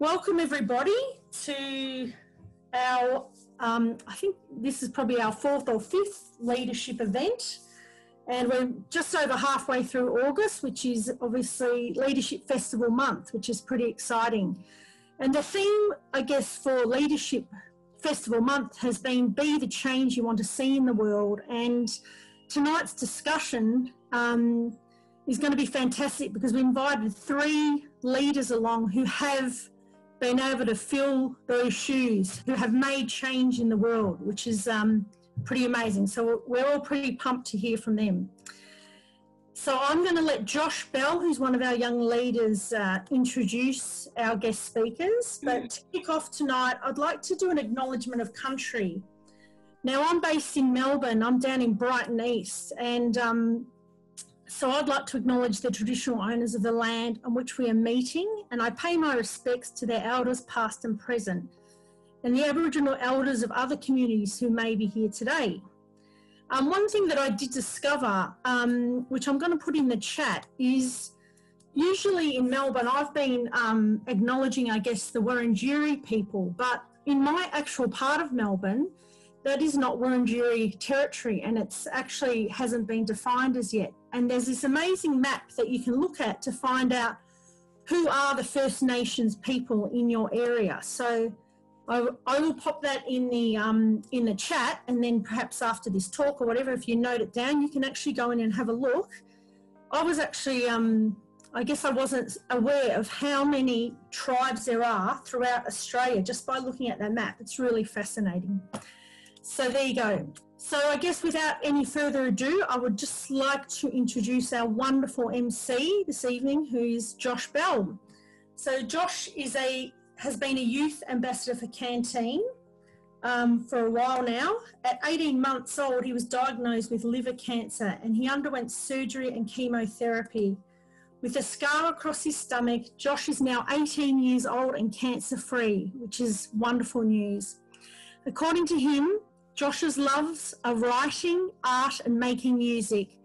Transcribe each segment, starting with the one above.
welcome everybody to our, um, I think this is probably our fourth or fifth leadership event. And we're just over halfway through August, which is obviously Leadership Festival month, which is pretty exciting. And the theme, I guess, for Leadership Festival month has been Be the Change You Want to See in the World. And tonight's discussion um, is going to be fantastic because we invited three leaders along who have been able to fill those shoes, who have made change in the world, which is um, pretty amazing. So we're all pretty pumped to hear from them. So I'm going to let Josh Bell, who's one of our young leaders, uh, introduce our guest speakers. But to kick off tonight, I'd like to do an acknowledgement of country. Now, I'm based in Melbourne, I'm down in Brighton East, and um, so I'd like to acknowledge the traditional owners of the land on which we are meeting, and I pay my respects to their elders, past and present, and the Aboriginal elders of other communities who may be here today. Um, one thing that I did discover, um, which I'm going to put in the chat, is usually in Melbourne, I've been um, acknowledging, I guess, the Wurundjeri people, but in my actual part of Melbourne, that is not Wurundjeri territory and it's actually hasn't been defined as yet. And there's this amazing map that you can look at to find out who are the First Nations people in your area. So I, I will pop that in the um, in the chat, and then perhaps after this talk or whatever, if you note it down, you can actually go in and have a look. I was actually, um, I guess, I wasn't aware of how many tribes there are throughout Australia just by looking at that map. It's really fascinating. So there you go. So I guess without any further ado, I would just like to introduce our wonderful MC this evening, who is Josh Bell. So Josh is a has been a youth ambassador for Canteen um, for a while now. At 18 months old, he was diagnosed with liver cancer and he underwent surgery and chemotherapy. With a scar across his stomach, Josh is now 18 years old and cancer free, which is wonderful news. According to him, Josh's loves are writing, art, and making music.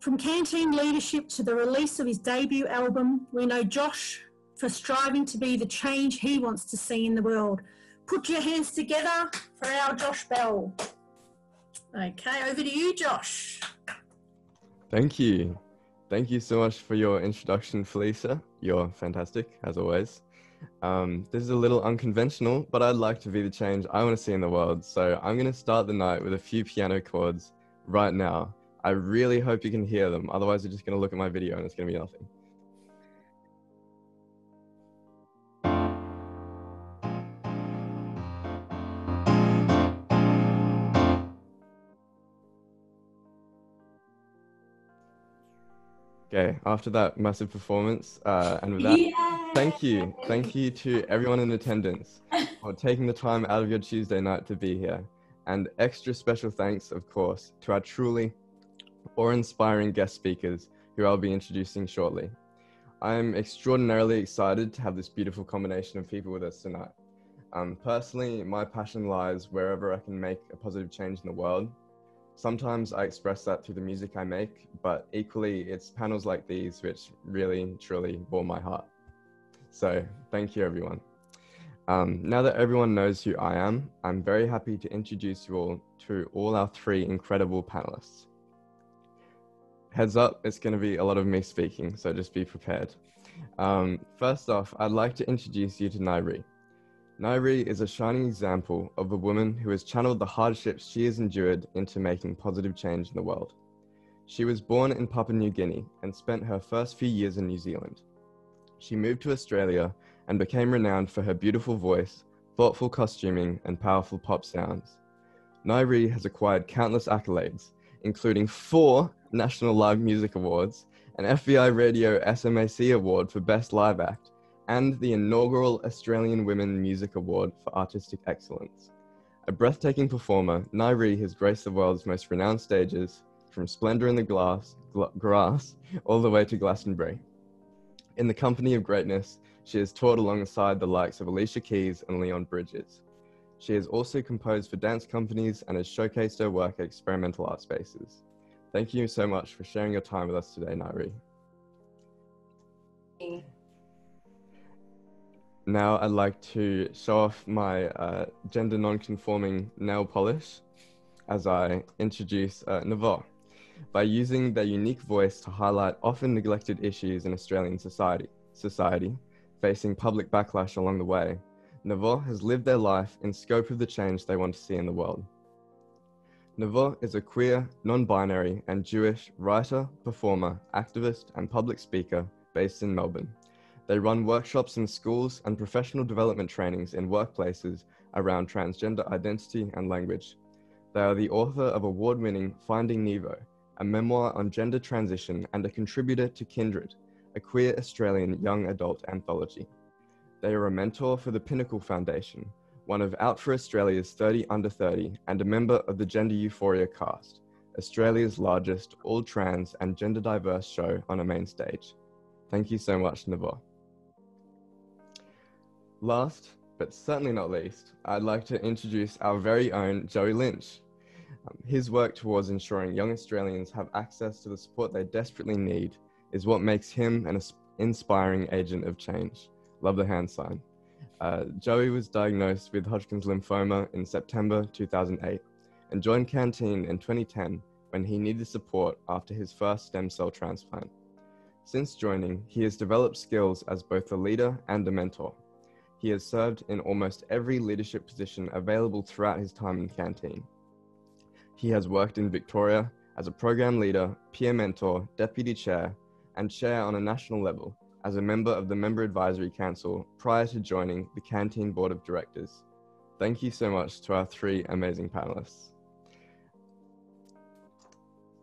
From canteen leadership to the release of his debut album, we know Josh for striving to be the change he wants to see in the world. Put your hands together for our Josh Bell. Okay, over to you, Josh. Thank you. Thank you so much for your introduction, Felisa. You're fantastic, as always. Um, this is a little unconventional, but I'd like to be the change I want to see in the world. So I'm going to start the night with a few piano chords right now. I really hope you can hear them. Otherwise, you're just going to look at my video and it's going to be nothing. Okay, after that massive performance, uh, and with that, Yay! Thank you. Thank you to everyone in attendance for taking the time out of your Tuesday night to be here. And extra special thanks, of course, to our truly awe-inspiring guest speakers who I'll be introducing shortly. I'm extraordinarily excited to have this beautiful combination of people with us tonight. Um, personally, my passion lies wherever I can make a positive change in the world, sometimes I express that through the music I make, but equally it's panels like these which really, truly warm my heart. So thank you everyone. Um, now that everyone knows who I am, I'm very happy to introduce you all to all our three incredible panelists. Heads up, it's going to be a lot of me speaking, so just be prepared. Um, first off, I'd like to introduce you to Ngaiire. Ngaiire is a shining example of a woman who has channeled the hardships she has endured into making positive change in the world. She was born in Papua New Guinea and spent her first few years in New Zealand. She moved to Australia and became renowned for her beautiful voice, thoughtful costuming, and powerful pop sounds. Ngaiire has acquired countless accolades, including four National Live Music Awards, an FBI Radio SMAC Award for Best Live Act, and the inaugural Australian Women Music Award for Artistic Excellence. A breathtaking performer, Ngaiire has graced the world's most renowned stages, from Splendor in the Glass, gl- Grass all the way to Glastonbury. In the company of greatness, she has toured alongside the likes of Alicia Keys and Leon Bridges. She has also composed for dance companies and has showcased her work at experimental art spaces. Thank you so much for sharing your time with us today, Ngaiire. now I'd like to show off my uh, gender non-conforming nail polish as I introduce uh, Nevo by using their unique voice to highlight often neglected issues in Australian society, society facing public backlash along the way. Nevo has lived their life in scope of the change they want to see in the world. Nevo is a queer, non-binary and Jewish writer, performer, activist and public speaker based in Melbourne. They run workshops in schools and professional development trainings in workplaces around transgender identity and language. They are the author of award winning Finding Nevo, a memoir on gender transition and a contributor to Kindred, a queer Australian young adult anthology. They are a mentor for the Pinnacle Foundation, one of Out for Australia's 30 Under 30 and a member of the Gender Euphoria cast, Australia's largest all trans and gender diverse show on a main stage. Thank you so much, Nevo. Last, but certainly not least, I'd like to introduce our very own Joey Lynch. Um, his work towards ensuring young Australians have access to the support they desperately need is what makes him an inspiring agent of change. Love the hand sign. Uh, Joey was diagnosed with Hodgkin's lymphoma in September 2008 and joined Canteen in 2010 when he needed support after his first stem cell transplant. Since joining, he has developed skills as both a leader and a mentor. He has served in almost every leadership position available throughout his time in Canteen. He has worked in Victoria as a program leader, peer mentor, deputy chair, and chair on a national level as a member of the Member Advisory Council prior to joining the Canteen Board of Directors. Thank you so much to our three amazing panelists.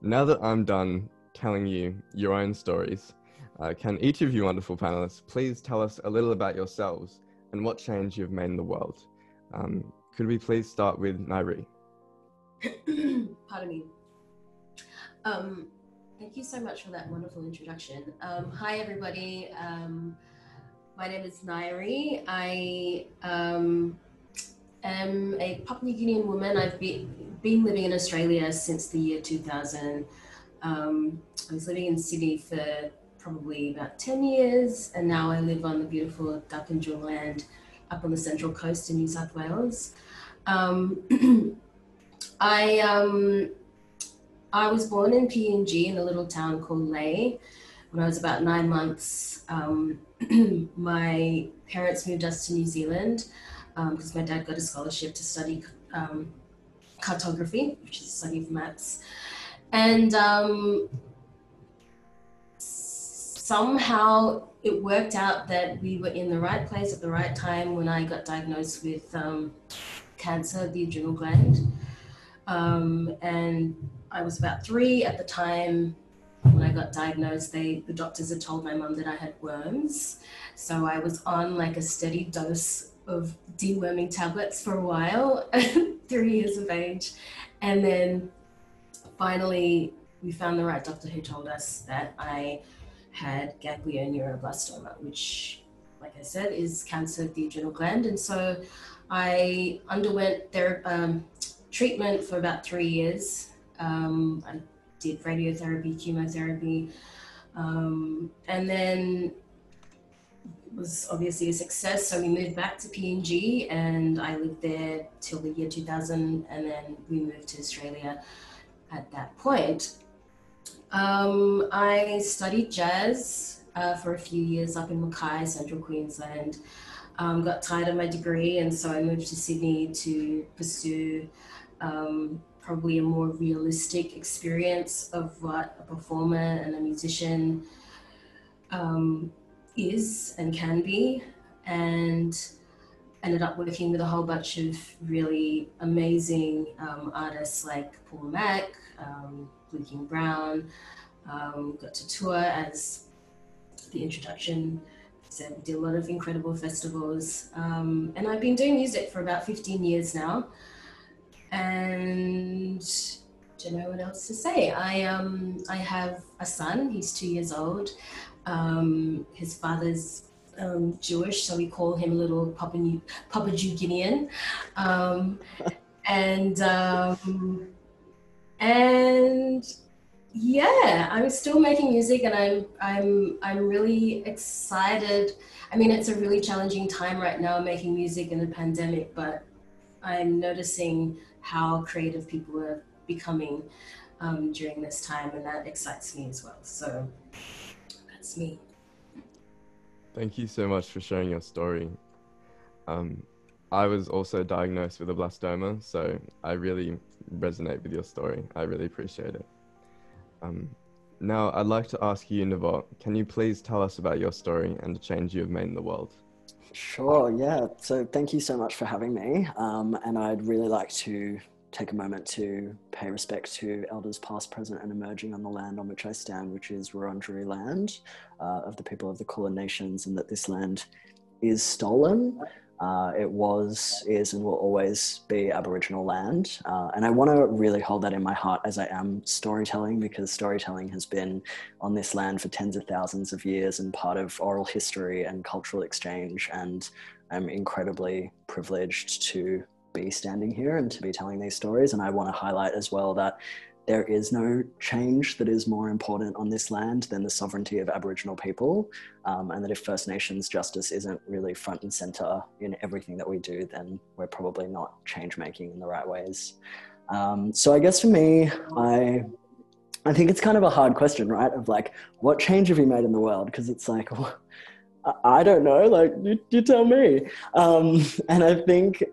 Now that I'm done telling you your own stories, uh, can each of you wonderful panelists please tell us a little about yourselves and what change you've made in the world. Um, could we please start with Ngaiire? Pardon me. Um, thank you so much for that wonderful introduction. Um, hi, everybody. Um, my name is Ngaiire. I um, am a Papua New Guinean woman. I've be, been living in Australia since the year 2000. Um, I was living in Sydney for probably about 10 years, and now I live on the beautiful Darkinjung land up on the central coast in New South Wales. I um, I was born in PNG in a little town called Lae. When I was about nine months, um, my parents moved us to New Zealand because um, my dad got a scholarship to study um, cartography, which is study of maps. And um, somehow it worked out that we were in the right place at the right time when I got diagnosed with um, cancer of the adrenal gland. Um, and I was about three at the time when I got diagnosed. They, the doctors had told my mum that I had worms. So I was on like a steady dose of deworming tablets for a while, three years of age. And then finally, we found the right doctor who told us that I had ganglioneuroblastoma, which, like I said, is cancer of the adrenal gland. And so I underwent their um, treatment for about three years. Um, I did radiotherapy, chemotherapy, um, and then it was obviously a success. So we moved back to PNG and I lived there till the year 2000 and then we moved to Australia at that point. Um, I studied jazz uh, for a few years up in Mackay, central Queensland. Um, got tired of my degree, and so I moved to Sydney to pursue um, probably a more realistic experience of what a performer and a musician um, is and can be. And ended up working with a whole bunch of really amazing um, artists like Paul Mac, um, Blue King Brown. Um, got to tour as the introduction we did a lot of incredible festivals. Um, and I've been doing music for about 15 years now. And don't know what else to say. I um I have a son. He's two years old. Um, his father's um, Jewish, so we call him a little Papa New, Papa New Guinean. Um, and um, and yeah, I'm still making music, and I'm I'm I'm really excited. I mean, it's a really challenging time right now making music in the pandemic, but I'm noticing how creative people are becoming um, during this time, and that excites me as well. So that's me. Thank you so much for sharing your story. Um, I was also diagnosed with a blastoma, so I really resonate with your story. I really appreciate it. Um, now, I'd like to ask you, Nevo, can you please tell us about your story and the change you have made in the world? Sure, yeah. So thank you so much for having me. Um, and I'd really like to take a moment to pay respect to elders past, present, and emerging on the land on which I stand, which is Wurundjeri land uh, of the people of the Kulin Nations, and that this land is stolen. Uh, it was, is, and will always be Aboriginal land. Uh, and I want to really hold that in my heart as I am storytelling, because storytelling has been on this land for tens of thousands of years and part of oral history and cultural exchange. And I'm incredibly privileged to be standing here and to be telling these stories. And I want to highlight as well that there is no change that is more important on this land than the sovereignty of Aboriginal people. Um, and that if First Nations justice isn't really front and center in everything that we do, then we're probably not change making in the right ways. Um, so I guess for me, I I think it's kind of a hard question, right? Of like, what change have you made in the world? Because it's like, I don't know. Like, you, you tell me. Um, and I think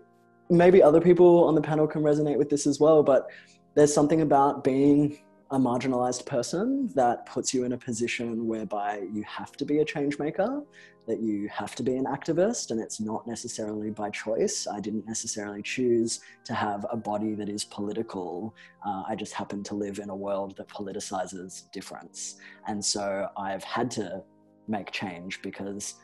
maybe other people on the panel can resonate with this as well. But there's something about being a marginalized person that puts you in a position whereby you have to be a change maker, that you have to be an activist, and it's not necessarily by choice. I didn't necessarily choose to have a body that is political. Uh, I just happen to live in a world that politicizes difference. And so I've had to make change because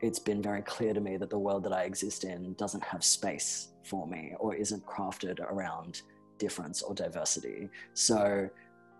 it's been very clear to me that the world that I exist in doesn't have space for me or isn't crafted around difference or diversity. So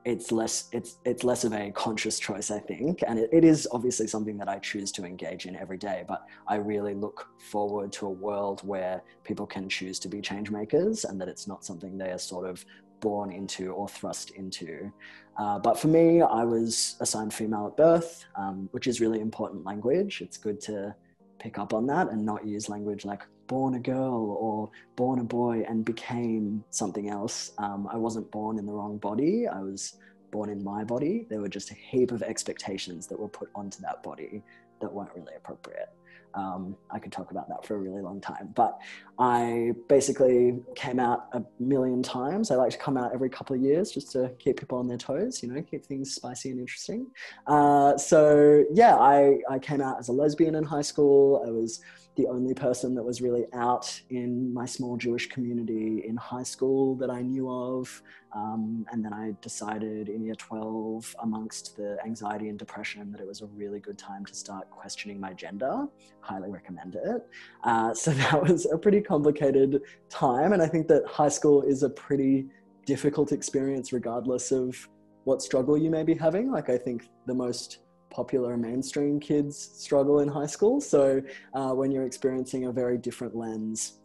it's less it's it's less of a conscious choice i think. And it, it is obviously something that i choose to engage in every day but i really look forward to a world where people can choose to be change makers and that it's not something they are sort of born into or thrust into. Uh, but for me i was assigned female at birth um, which is really important language. It's good to pick up on that and not use language like born a girl or born a boy and became something else. Um, I wasn't born in the wrong body. I was born in my body. There were just a heap of expectations that were put onto that body that weren't really appropriate. Um, I could talk about that for a really long time, but I basically came out a million times. I like to come out every couple of years just to keep people on their toes, you know, keep things spicy and interesting. Uh, so yeah, I, I came out as a lesbian in high school. I was the only person that was really out in my small Jewish community in high school that I knew of. Um, and then I decided in year 12, amongst the anxiety and depression, that it was a really good time to start questioning my gender. Highly recommend it. Uh, so that was a pretty complicated time. And I think that high school is a pretty difficult experience, regardless of what struggle you may be having. Like, I think the most popular mainstream kids struggle in high school. So uh, when you're experiencing a very different lens,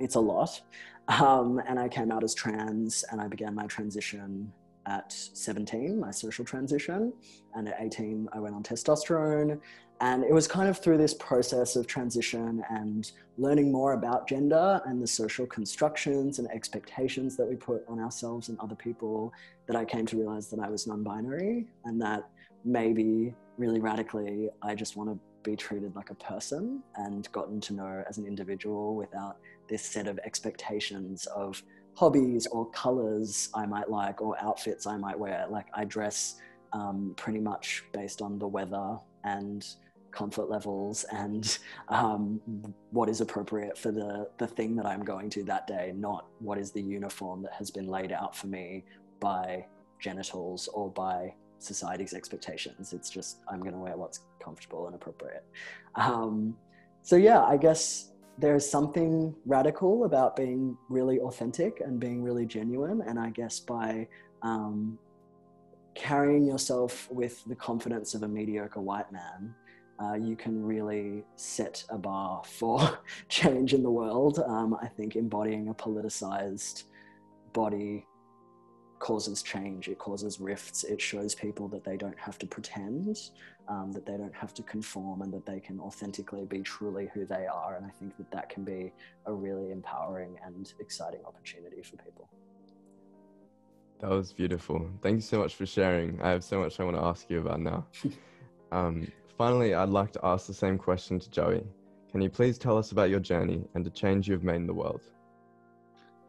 it's a lot. Um, and I came out as trans and I began my transition at 17, my social transition. And at 18, I went on testosterone. And it was kind of through this process of transition and learning more about gender and the social constructions and expectations that we put on ourselves and other people that I came to realize that I was non binary and that maybe really radically, I just want to be treated like a person and gotten to know as an individual without this set of expectations of hobbies or colors I might like or outfits I might wear. Like I dress um, pretty much based on the weather and comfort levels and um, what is appropriate for the, the thing that I'm going to that day, not what is the uniform that has been laid out for me by genitals or by society's expectations. It's just I'm going to wear what's comfortable and appropriate. Um, so yeah, I guess there's something radical about being really authentic and being really genuine. And I guess by um, carrying yourself with the confidence of a mediocre white man, uh, you can really set a bar for change in the world. Um, I think embodying a politicized body causes change, it causes rifts, it shows people that they don't have to pretend, um, that they don't have to conform, and that they can authentically be truly who they are. And I think that that can be a really empowering and exciting opportunity for people. That was beautiful. Thank you so much for sharing. I have so much I want to ask you about now. um, finally, I'd like to ask the same question to Joey. Can you please tell us about your journey and the change you've made in the world?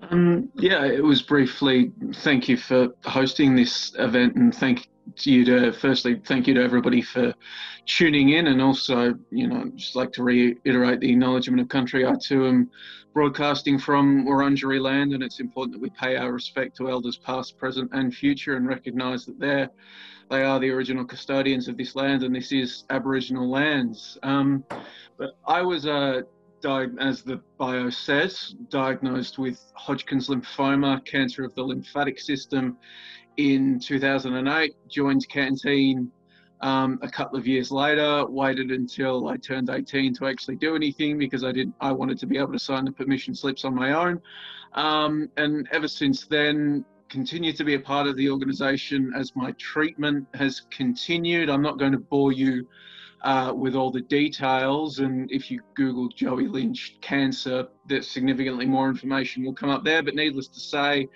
Um, yeah, it was briefly. Thank you for hosting this event, and thank you to firstly thank you to everybody for tuning in, and also you know just like to reiterate the acknowledgement of country. I too am broadcasting from Wurundjeri land, and it's important that we pay our respect to elders past, present, and future, and recognise that they're they are the original custodians of this land, and this is Aboriginal lands. Um, but I was a as the bio says, diagnosed with Hodgkin's lymphoma, cancer of the lymphatic system in 2008, joined Canteen um, a couple of years later, waited until I turned 18 to actually do anything because I didn't. I wanted to be able to sign the permission slips on my own. Um, and ever since then, continued to be a part of the organization as my treatment has continued. I'm not going to bore you uh, with all the details. And if you Google Joey Lynch cancer, that significantly more information will come up there. But needless to say,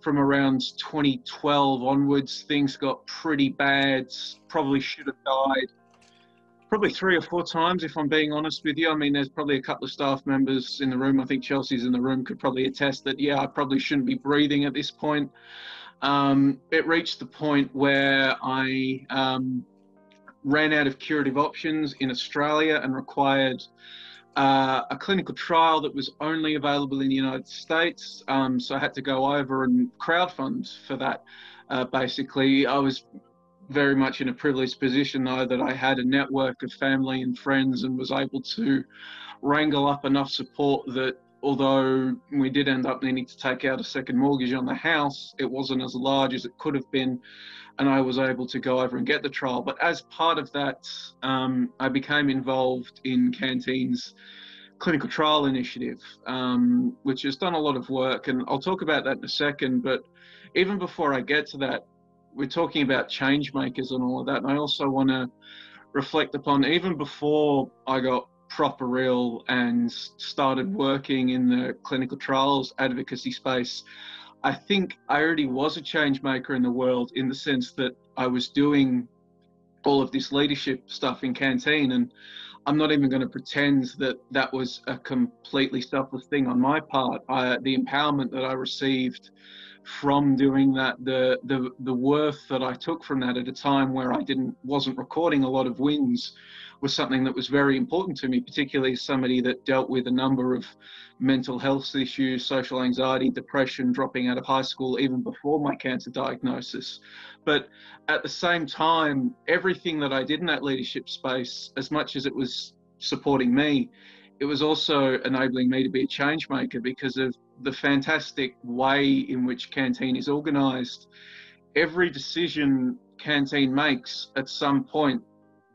from around 2012 onwards, things got pretty bad. Probably should have died. Probably three or four times, if I'm being honest with you. I mean, there's probably a couple of staff members in the room. I think Chelsea's in the room, could probably attest that, yeah, I probably shouldn't be breathing at this point. Um, it reached the point where I um, ran out of curative options in Australia and required uh, a clinical trial that was only available in the United States. Um, so I had to go over and crowdfund for that. Uh, basically, I was very much in a privileged position though that I had a network of family and friends and was able to wrangle up enough support that although we did end up needing to take out a second mortgage on the house, it wasn't as large as it could have been and I was able to go over and get the trial. But as part of that, um, I became involved in Canteen's clinical trial initiative, um, which has done a lot of work, and I'll talk about that in a second. But even before I get to that, we're talking about change makers and all of that, and I also want to reflect upon even before I got proper real and started working in the clinical trials advocacy space. I think I already was a change maker in the world in the sense that I was doing all of this leadership stuff in canteen and I'm not even going to pretend that that was a completely selfless thing on my part. I, the empowerment that I received from doing that, the the the worth that I took from that at a time where I didn't wasn't recording a lot of wins was something that was very important to me, particularly as somebody that dealt with a number of mental health issues, social anxiety, depression, dropping out of high school even before my cancer diagnosis. But at the same time, everything that I did in that leadership space, as much as it was supporting me, it was also enabling me to be a change maker because of the fantastic way in which Canteen is organized. Every decision Canteen makes at some point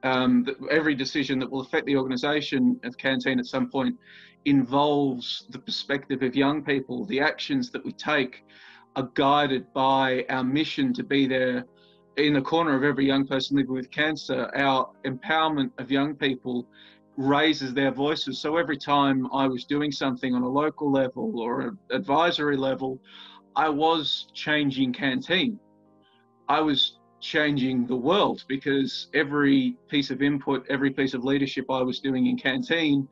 um, every decision that will affect the organisation of Canteen at some point involves the perspective of young people. The actions that we take are guided by our mission to be there in the corner of every young person living with cancer. Our empowerment of young people raises their voices. So every time I was doing something on a local level or an advisory level, I was changing Canteen. I was changing the world because every piece of input, every piece of leadership I was doing in Canteen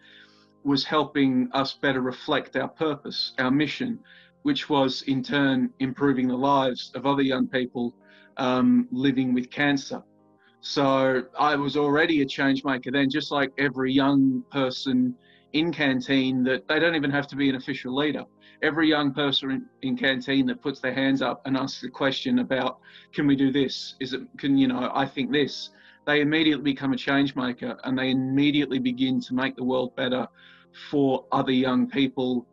was helping us better reflect our purpose, our mission, which was in turn improving the lives of other young people um, living with cancer. So I was already a change maker then, just like every young person in Canteen, that they don't even have to be an official leader every young person in, in canteen that puts their hands up and asks a question about can we do this? Is it can you know i think this they immediately become a change maker and they immediately begin to make the world better for other young people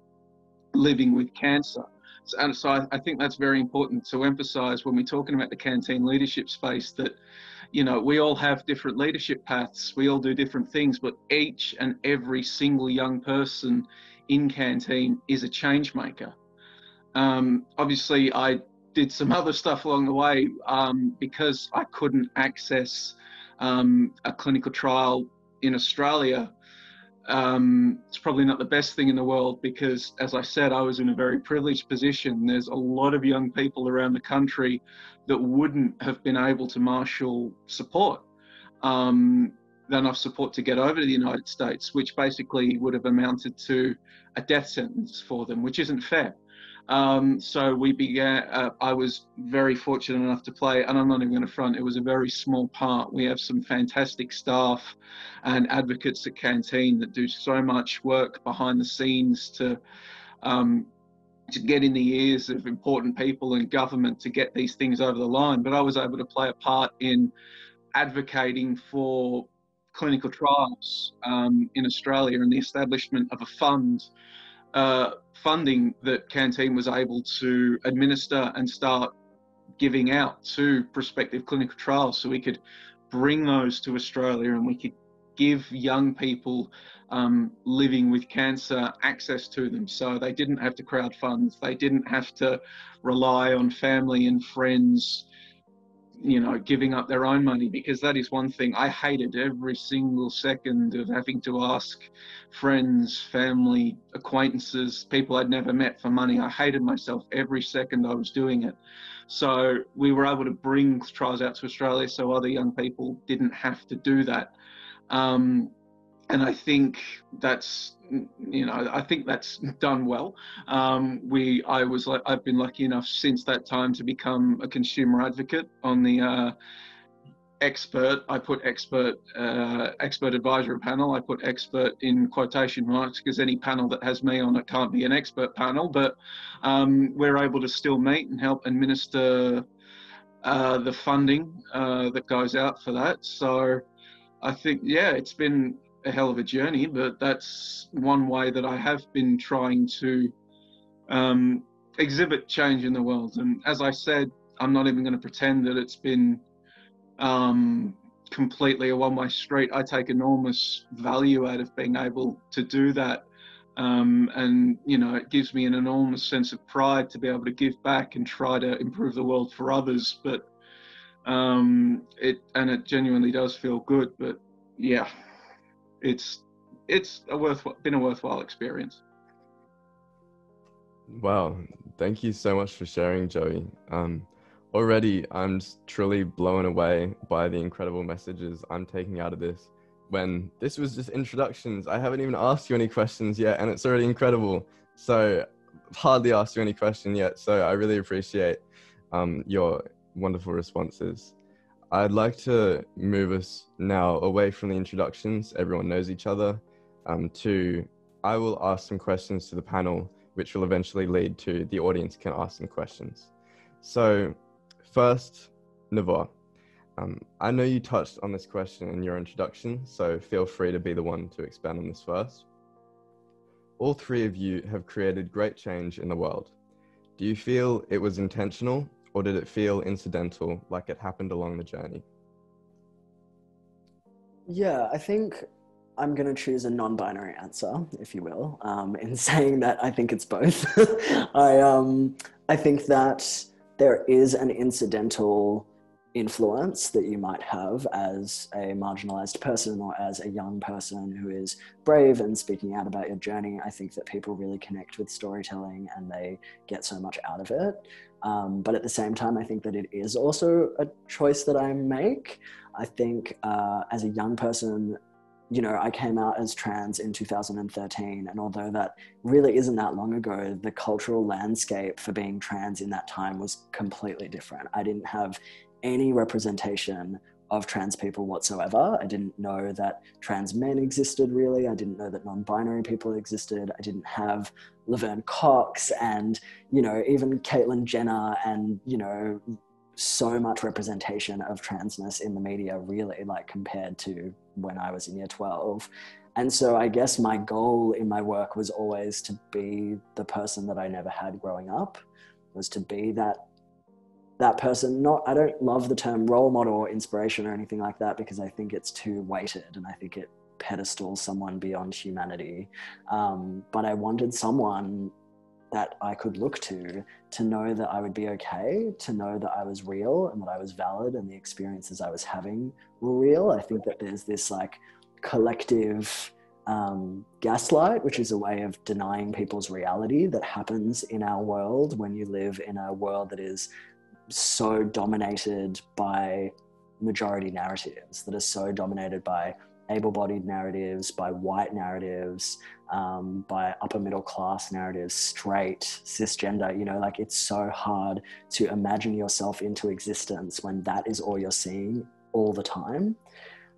living with cancer. So, and so I, I think that's very important to emphasize when we're talking about the canteen leadership space that you know we all have different leadership paths we all do different things but each and every single young person in Canteen is a change maker. Um, obviously, I did some other stuff along the way um, because I couldn't access um, a clinical trial in Australia. Um, it's probably not the best thing in the world because, as I said, I was in a very privileged position. There's a lot of young people around the country that wouldn't have been able to marshal support, um, enough support to get over to the United States, which basically would have amounted to a death sentence for them, which isn't fair. Um, so we began, uh, I was very fortunate enough to play, and I'm not even going to front, it was a very small part. We have some fantastic staff and advocates at Canteen that do so much work behind the scenes to. Um, to get in the ears of important people and government to get these things over the line. But I was able to play a part in advocating for clinical trials um, in Australia and the establishment of a fund uh, funding that Canteen was able to administer and start giving out to prospective clinical trials so we could bring those to Australia and we could give young people um, living with cancer access to them. So they didn't have to crowd funds, they didn't have to rely on family and friends you know, giving up their own money because that is one thing I hated every single second of having to ask friends, family, acquaintances, people I'd never met for money. I hated myself every second I was doing it. So we were able to bring trials out to Australia so other young people didn't have to do that. Um, and I think that's you know I think that's done well. Um, we I was like I've been lucky enough since that time to become a consumer advocate on the uh, expert. I put expert uh, expert advisory panel. I put expert in quotation marks because any panel that has me on it can't be an expert panel. But um, we're able to still meet and help administer uh, the funding uh, that goes out for that. So. I think yeah, it's been a hell of a journey, but that's one way that I have been trying to um, exhibit change in the world. And as I said, I'm not even going to pretend that it's been um, completely a one way street. I take enormous value out of being able to do that. Um, and, you know, it gives me an enormous sense of pride to be able to give back and try to improve the world for others. But um, it, and it genuinely does feel good. But yeah, it's it's a worth been a worthwhile experience. Wow, thank you so much for sharing, Joey. Um, already, I'm truly blown away by the incredible messages I'm taking out of this. When this was just introductions, I haven't even asked you any questions yet, and it's already incredible. So, hardly asked you any question yet. So, I really appreciate um, your wonderful responses. I'd like to move us now away from the introductions, everyone knows each other, um, to I will ask some questions to the panel, which will eventually lead to the audience can ask some questions. So, first, Nevo, um, I know you touched on this question in your introduction, so feel free to be the one to expand on this first. All three of you have created great change in the world. Do you feel it was intentional or did it feel incidental, like it happened along the journey? Yeah, I think I'm going to choose a non binary answer, if you will, um, in saying that I think it's both. I, um, I think that there is an incidental influence that you might have as a marginalized person or as a young person who is brave and speaking out about your journey. I think that people really connect with storytelling and they get so much out of it. Um, but at the same time, I think that it is also a choice that I make. I think uh, as a young person, you know, I came out as trans in 2013, and although that really isn't that long ago, the cultural landscape for being trans in that time was completely different. I didn't have any representation of trans people whatsoever. I didn't know that trans men existed really. I didn't know that non binary people existed. I didn't have Laverne Cox and, you know, even Caitlyn Jenner and, you know, so much representation of transness in the media, really, like compared to when I was in year 12. And so I guess my goal in my work was always to be the person that I never had growing up, was to be that that person not i don't love the term role model or inspiration or anything like that because i think it's too weighted and i think it pedestals someone beyond humanity um, but i wanted someone that I could look to to know that I would be okay, to know that I was real and that I was valid and the experiences I was having were real. I think that there's this like collective um, gaslight, which is a way of denying people's reality that happens in our world when you live in a world that is so dominated by majority narratives, that are so dominated by able bodied narratives, by white narratives, um, by upper middle class narratives, straight, cisgender. You know, like it's so hard to imagine yourself into existence when that is all you're seeing all the time.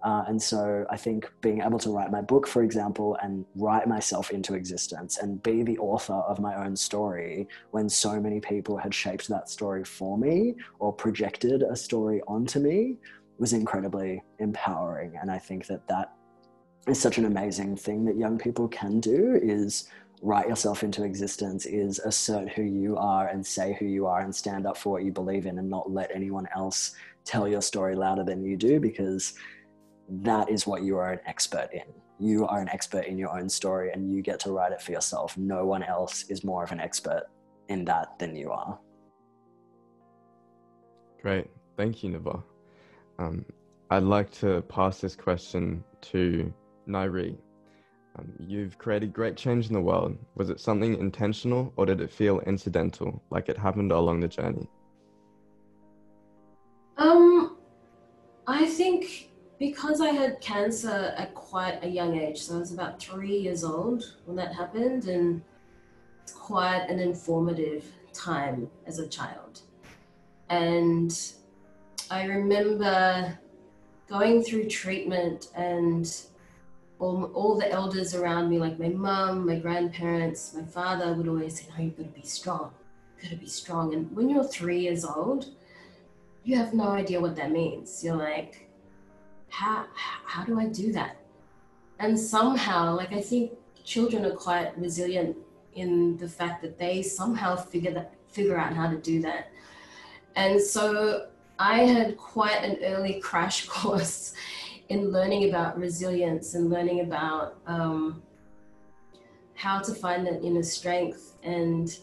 Uh, and so I think being able to write my book, for example, and write myself into existence and be the author of my own story when so many people had shaped that story for me or projected a story onto me was incredibly empowering. And I think that that is such an amazing thing that young people can do is write yourself into existence is assert who you are and say who you are and stand up for what you believe in and not let anyone else tell your story louder than you do because that is what you are an expert in you are an expert in your own story and you get to write it for yourself no one else is more of an expert in that than you are great thank you Nevo. Um, I'd like to pass this question to Ngaiire. Um, you've created great change in the world. Was it something intentional or did it feel incidental, like it happened along the journey? Um, I think because I had cancer at quite a young age, so I was about three years old when that happened, and it's quite an informative time as a child. And I remember going through treatment and all, all the elders around me, like my mum, my grandparents, my father, would always say, No, you've got to be strong. You've got to be strong. And when you're three years old, you have no idea what that means. You're like, how, how do I do that? And somehow, like, I think children are quite resilient in the fact that they somehow figure that figure out how to do that. And so I had quite an early crash course in learning about resilience and learning about um, how to find that inner strength. And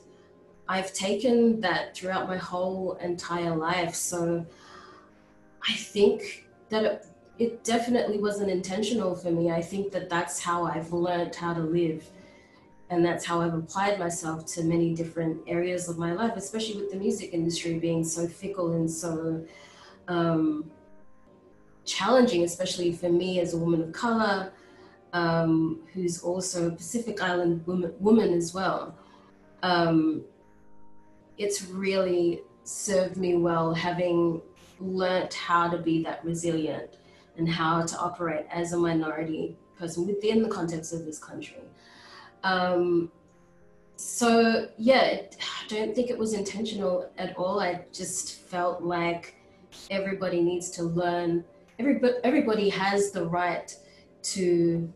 I've taken that throughout my whole entire life. So I think that it, it definitely wasn't intentional for me. I think that that's how I've learned how to live. And that's how I've applied myself to many different areas of my life, especially with the music industry being so fickle and so um, challenging, especially for me as a woman of color, um, who's also a Pacific Island woman, woman as well. Um, it's really served me well having learnt how to be that resilient and how to operate as a minority person within the context of this country. Um, so yeah, I don't think it was intentional at all. I just felt like everybody needs to learn everybody, everybody has the right to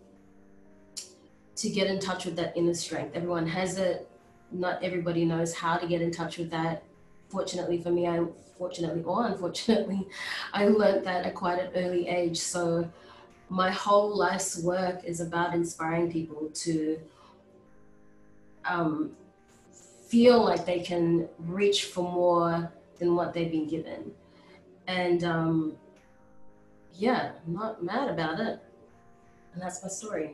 to get in touch with that inner strength everyone has it not everybody knows how to get in touch with that fortunately for me i fortunately or unfortunately i learned that at quite an early age so my whole life's work is about inspiring people to um, feel like they can reach for more than what they've been given and um, yeah, I'm not mad about it. And that's my story.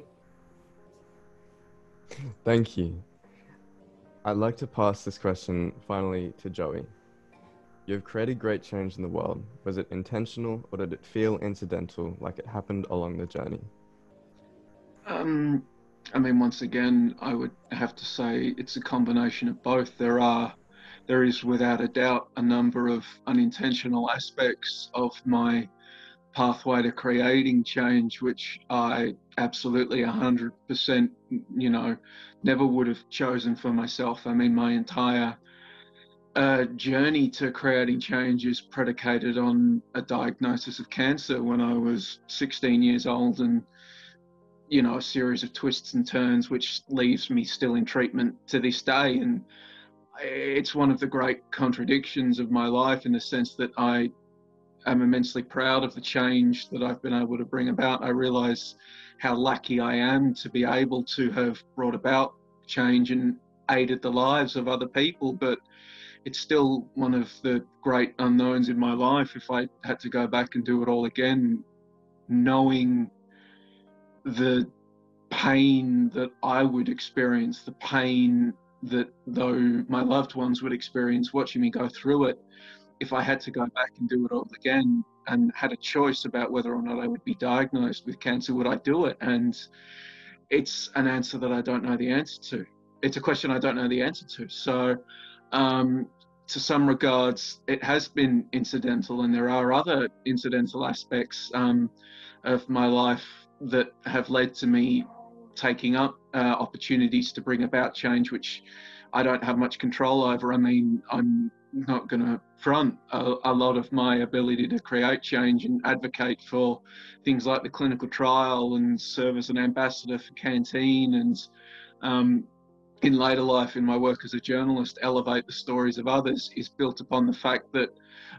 Thank you. I'd like to pass this question finally to Joey. You've created great change in the world. Was it intentional or did it feel incidental, like it happened along the journey? Um, I mean, once again, I would have to say it's a combination of both. There are there is without a doubt a number of unintentional aspects of my pathway to creating change, which I absolutely 100%, you know, never would have chosen for myself. I mean, my entire uh, journey to creating change is predicated on a diagnosis of cancer when I was 16 years old and, you know, a series of twists and turns, which leaves me still in treatment to this day. And it's one of the great contradictions of my life in the sense that I am immensely proud of the change that I've been able to bring about. I realize how lucky I am to be able to have brought about change and aided the lives of other people, but it's still one of the great unknowns in my life. If I had to go back and do it all again, knowing the pain that I would experience, the pain that though my loved ones would experience watching me go through it, if I had to go back and do it all again and had a choice about whether or not I would be diagnosed with cancer, would I do it? And it's an answer that I don't know the answer to. It's a question I don't know the answer to. So, um, to some regards, it has been incidental, and there are other incidental aspects um, of my life that have led to me taking up uh, opportunities to bring about change, which I don't have much control over. I mean, I'm not going to front a, a, lot of my ability to create change and advocate for things like the clinical trial and serve as an ambassador for Canteen and um, in later life in my work as a journalist elevate the stories of others is built upon the fact that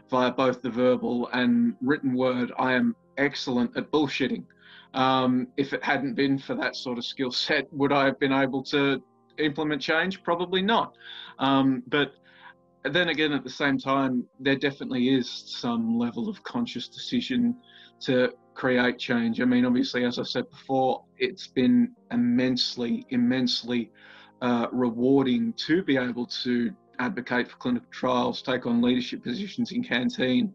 via both the verbal and written word I am excellent at bullshitting. Um, if it hadn't been for that sort of skill set, would I have been able to implement change? Probably not. Um, but then again, at the same time, there definitely is some level of conscious decision to create change. I mean, obviously, as I said before, it's been immensely, immensely uh, rewarding to be able to advocate for clinical trials, take on leadership positions in canteen.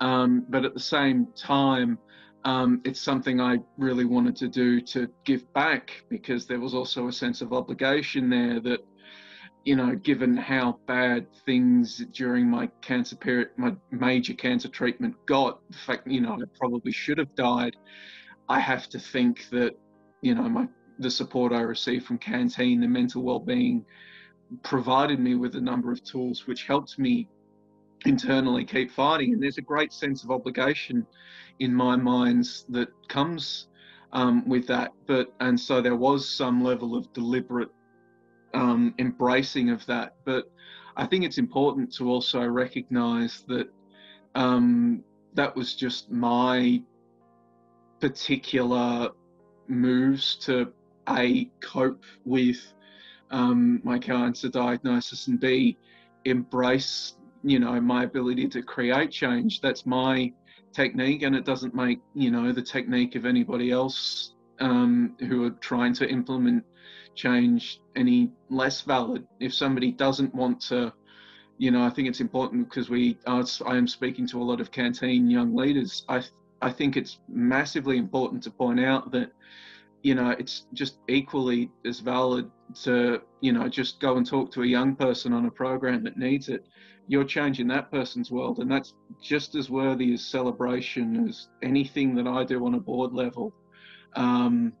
Um, but at the same time, um, it's something I really wanted to do to give back because there was also a sense of obligation there that you know, given how bad things during my cancer period, my major cancer treatment got, the fact, you know, I probably should have died, I have to think that, you know, my the support I received from Canteen, the mental well-being, provided me with a number of tools which helped me internally keep fighting. And there's a great sense of obligation in my minds that comes um, with that. But and so there was some level of deliberate um, embracing of that. But I think it's important to also recognize that um, that was just my particular moves to a cope with um, my cancer diagnosis and b embrace you know my ability to create change that's my technique and it doesn't make you know the technique of anybody else um, who are trying to implement change any less valid. If somebody doesn't want to, you know, I think it's important because we are, I am speaking to a lot of canteen young leaders. I I think it's massively important to point out that, you know, it's just equally as valid to, you know, just go and talk to a young person on a program that needs it. You're changing that person's world, and that's just as worthy as celebration as anything that I do on a board level. Um,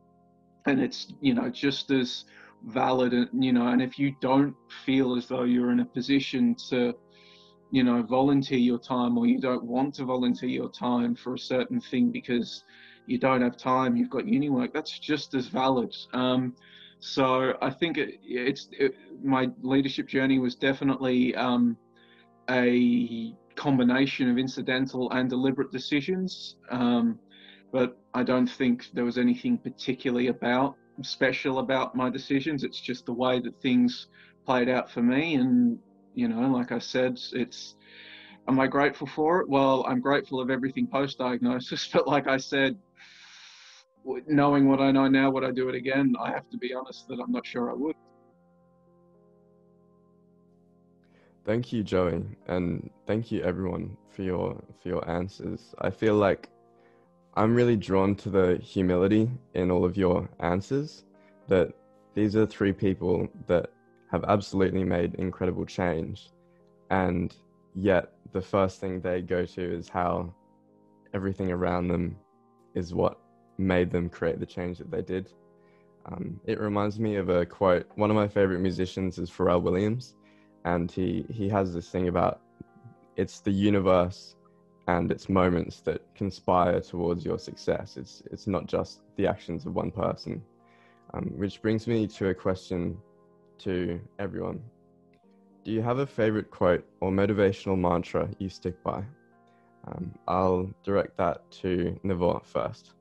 and it's you know just as valid you know and if you don't feel as though you're in a position to you know volunteer your time or you don't want to volunteer your time for a certain thing because you don't have time you've got uni work that's just as valid. Um, so i think it, it's it, my leadership journey was definitely um, a combination of incidental and deliberate decisions. Um, but I don't think there was anything particularly about special about my decisions. It's just the way that things played out for me, and you know, like I said, it's. Am I grateful for it? Well, I'm grateful of everything post diagnosis, but like I said, knowing what I know now, would I do it again? I have to be honest that I'm not sure I would. Thank you, Joey, and thank you everyone for your for your answers. I feel like I'm really drawn to the humility in all of your answers. That these are three people that have absolutely made incredible change, and yet the first thing they go to is how everything around them is what made them create the change that they did. Um, it reminds me of a quote. One of my favorite musicians is Pharrell Williams, and he he has this thing about it's the universe and it's moments that conspire towards your success. It's it's not just the actions of one person. Um, which brings me to a question to everyone. Do you have a favorite quote or motivational mantra you stick by? Um, I'll direct that to Nevo first.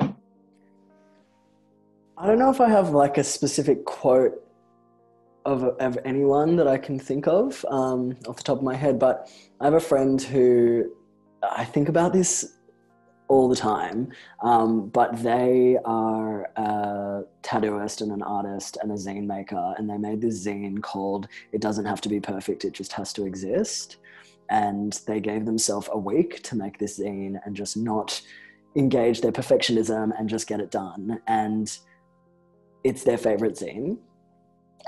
I don't know if I have like a specific quote of, of anyone that I can think of um, off the top of my head, but I have a friend who I think about this all the time, um, but they are a tattooist and an artist and a zine maker, and they made this zine called "It Doesn't Have to Be Perfect; It Just Has to Exist." And they gave themselves a week to make this zine and just not engage their perfectionism and just get it done. And it's their favorite zine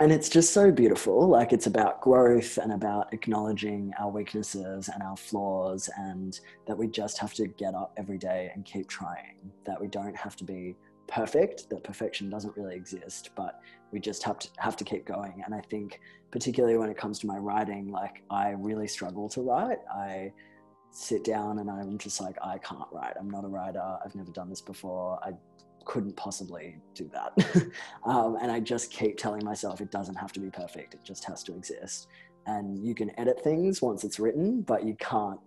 and it's just so beautiful. Like it's about growth and about acknowledging our weaknesses and our flaws and that we just have to get up every day and keep trying. That we don't have to be perfect that perfection doesn't really exist but we just have to have to keep going. And i think particularly when it comes to my writing like i really struggle to write. I sit down and i'm just like i can't write. I'm not a writer. I've never done this before. I couldn't possibly do that. um, and I just keep telling myself it doesn't have to be perfect, it just has to exist. And you can edit things once it's written, but you can't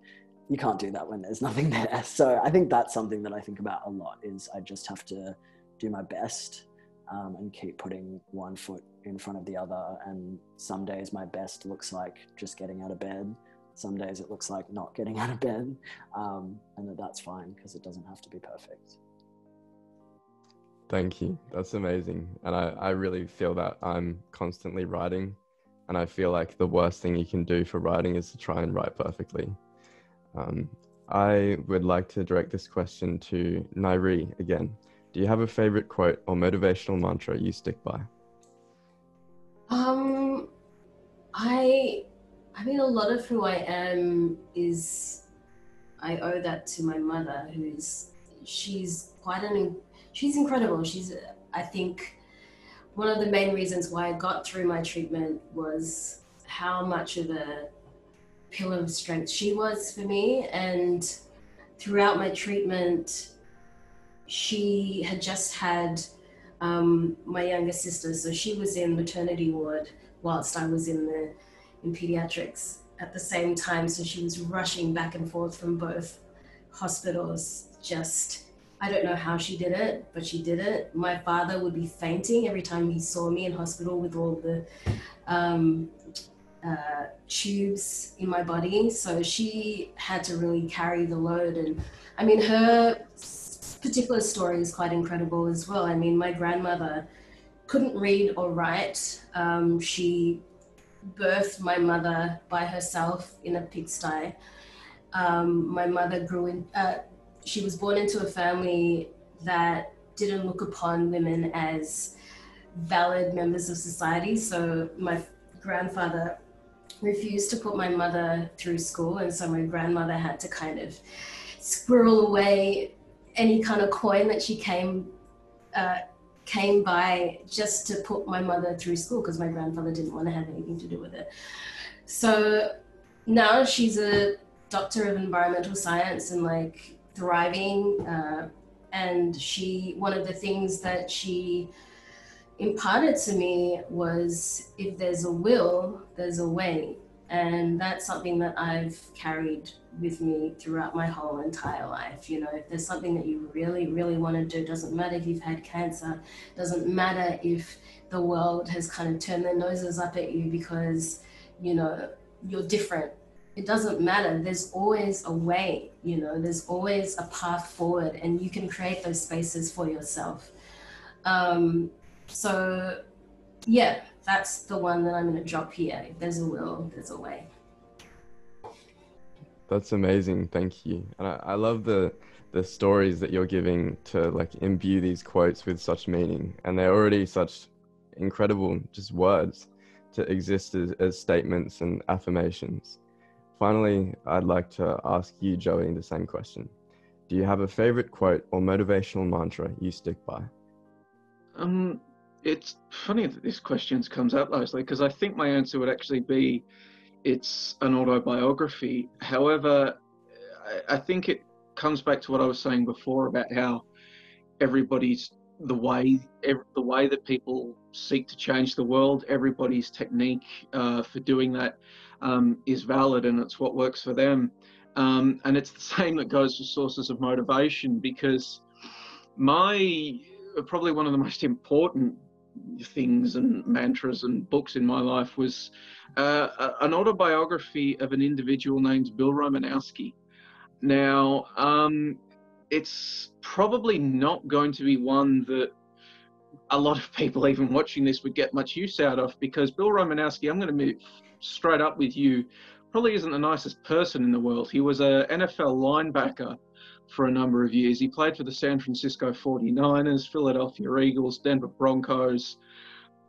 you can't do that when there's nothing there. So I think that's something that I think about a lot is I just have to do my best um, and keep putting one foot in front of the other. And some days my best looks like just getting out of bed. Some days it looks like not getting out of bed, um, and that that's fine because it doesn't have to be perfect. Thank you. That's amazing. And I, I really feel that I'm constantly writing. And I feel like the worst thing you can do for writing is to try and write perfectly. Um, I would like to direct this question to Ngaiire again. Do you have a favorite quote or motivational mantra you stick by? Um, I, I mean, a lot of who I am is, I owe that to my mother, who's, she's quite an she's incredible. She's, I think, one of the main reasons why I got through my treatment was how much of a pillar of strength she was for me. And throughout my treatment, she had just had um, my younger sister, so she was in maternity ward whilst I was in the in pediatrics at the same time. So she was rushing back and forth from both hospitals, just I don't know how she did it, but she did it. My father would be fainting every time he saw me in hospital with all the um, uh, tubes in my body. So she had to really carry the load. And I mean, her particular story is quite incredible as well. I mean, my grandmother couldn't read or write. Um, she birthed my mother by herself in a pigsty. Um, my mother grew in, uh, she was born into a family that didn't look upon women as valid members of society. So my grandfather refused to put my mother through school, and so my grandmother had to kind of squirrel away any kind of coin that she came uh, came by just to put my mother through school because my grandfather didn't want to have anything to do with it. So now she's a doctor of environmental science and like thriving. Uh, and she, one of the things that she imparted to me was if there's a will, there's a way. And that's something that I've carried with me throughout my whole entire life. You know, if there's something that you really, really want to do, doesn't matter if you've had cancer, doesn't matter if the world has kind of turned their noses up at you because, you know, you're different it doesn't matter. There's always a way, you know, there's always a path forward, and you can create those spaces for yourself. Um, so, yeah, that's the one that I'm going to drop here. If there's a will, there's a way. That's amazing. Thank you. And I, I love the the stories that you're giving to like imbue these quotes with such meaning, and they're already such incredible just words to exist as, as statements and affirmations. Finally, I'd like to ask you, Joey, the same question. Do you have a favorite quote or motivational mantra you stick by? Um, it's funny that this question comes up, Leslie, because I think my answer would actually be it's an autobiography. However, I, think it comes back to what I was saying before about how everybody's the way the way that people seek to change the world, everybody's technique uh, for doing that um, is valid and it's what works for them. Um, and it's the same that goes for sources of motivation because my probably one of the most important things and mantras and books in my life was uh, an autobiography of an individual named Bill Romanowski. Now, um, it's probably not going to be one that a lot of people, even watching this, would get much use out of because Bill Romanowski, I'm going to move straight up with you, probably isn't the nicest person in the world. He was a NFL linebacker for a number of years. He played for the San Francisco 49ers, Philadelphia Eagles, Denver Broncos,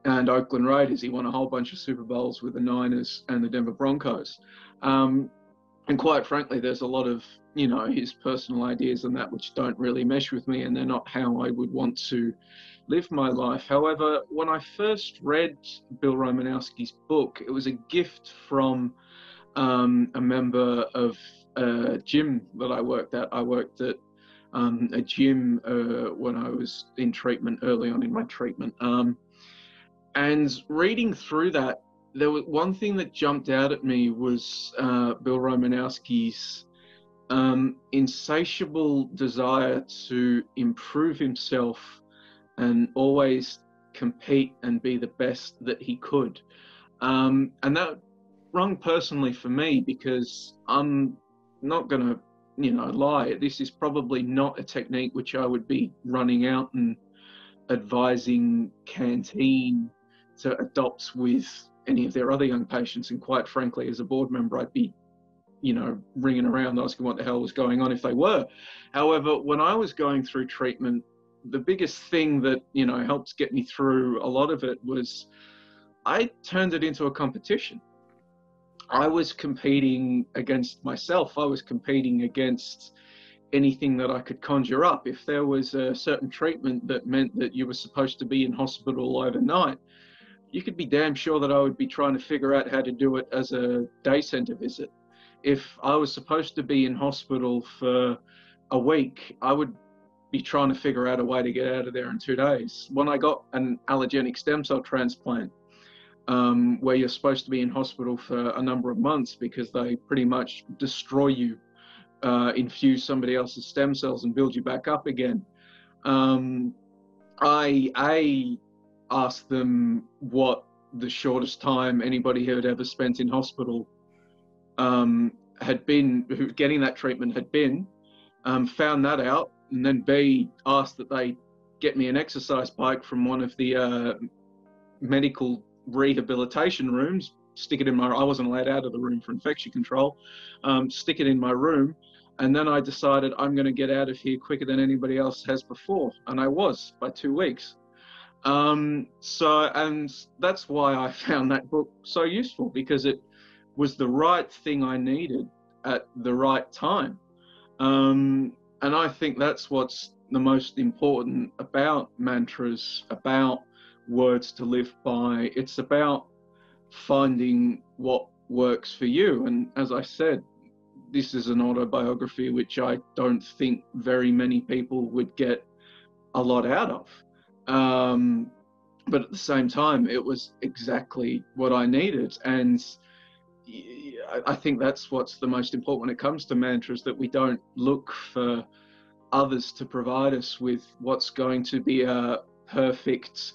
and Oakland Raiders. He won a whole bunch of Super Bowls with the Niners and the Denver Broncos. Um, and quite frankly, there's a lot of, you know, his personal ideas and that which don't really mesh with me, and they're not how I would want to live my life. However, when I first read Bill Romanowski's book, it was a gift from um, a member of a gym that I worked at. I worked at um, a gym uh, when I was in treatment early on in my treatment. Um, and reading through that, there was one thing that jumped out at me was uh, Bill Romanowski's um, insatiable desire to improve himself and always compete and be the best that he could. Um, and that rung personally for me because I'm not going to, you know, lie. This is probably not a technique which I would be running out and advising Canteen to adopt with any of their other young patients. And quite frankly, as a board member, I'd be, you know, ringing around asking what the hell was going on if they were. However, when I was going through treatment, the biggest thing that, you know, helped get me through a lot of it was I turned it into a competition. I was competing against myself. I was competing against anything that I could conjure up. If there was a certain treatment that meant that you were supposed to be in hospital overnight, you could be damn sure that I would be trying to figure out how to do it as a day center visit. If I was supposed to be in hospital for a week, I would be trying to figure out a way to get out of there in two days. When I got an allogenic stem cell transplant, um, where you're supposed to be in hospital for a number of months because they pretty much destroy you, uh, infuse somebody else's stem cells and build you back up again. Um, I a asked them what the shortest time anybody had ever spent in hospital um, had been, who getting that treatment had been, um, found that out, and then B asked that they get me an exercise bike from one of the uh, medical rehabilitation rooms, stick it in my, I wasn't allowed out of the room for infection control, um, stick it in my room. And then I decided I'm going to get out of here quicker than anybody else has before. And I was by two weeks. Um, so, and that's why I found that book so useful because it was the right thing I needed at the right time. Um, and I think that's what's the most important about mantras, about words to live by. It's about finding what works for you. And as I said, this is an autobiography which I don't think very many people would get a lot out of. Um, but at the same time, it was exactly what I needed. And I think that's what's the most important when it comes to mantras that we don't look for others to provide us with what's going to be a perfect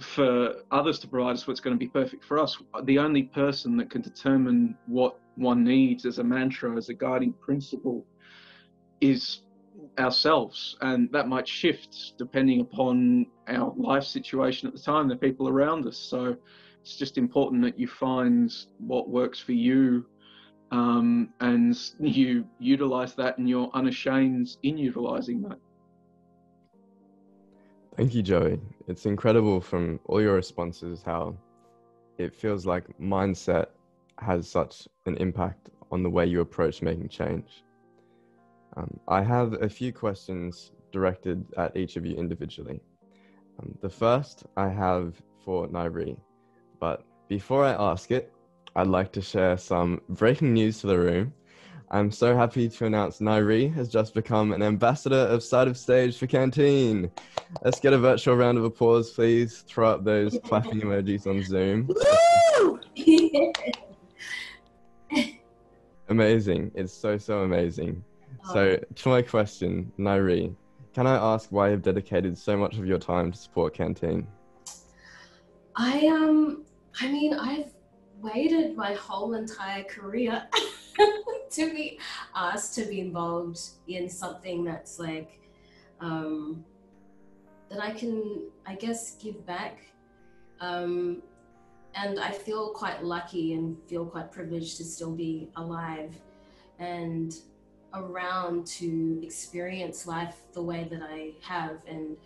for others to provide us what's going to be perfect for us. The only person that can determine what one needs as a mantra, as a guiding principle, is ourselves and that might shift depending upon our life situation at the time the people around us so it's just important that you find what works for you um, and you utilize that and you're unashamed in utilizing that. Thank you joey. It's incredible from all your responses how it feels like mindset has such an impact on the way you approach making change. Um, I have a few questions directed at each of you individually. Um, the first I have for Ngaiire, but before I ask it, I'd like to share some breaking news to the room. I'm so happy to announce Ngaiire has just become an ambassador of Side of Stage for Canteen. Let's get a virtual round of applause, please. Throw up those clapping emojis on Zoom. amazing. It's so, so amazing. So, to my question, Ngaiire, can I ask why you've dedicated so much of your time to support Canteen? I um I mean I've waited my whole entire career to be asked to be involved in something that's like um that I can I guess give back um and I feel quite lucky and feel quite privileged to still be alive and around to experience life the way that I have. And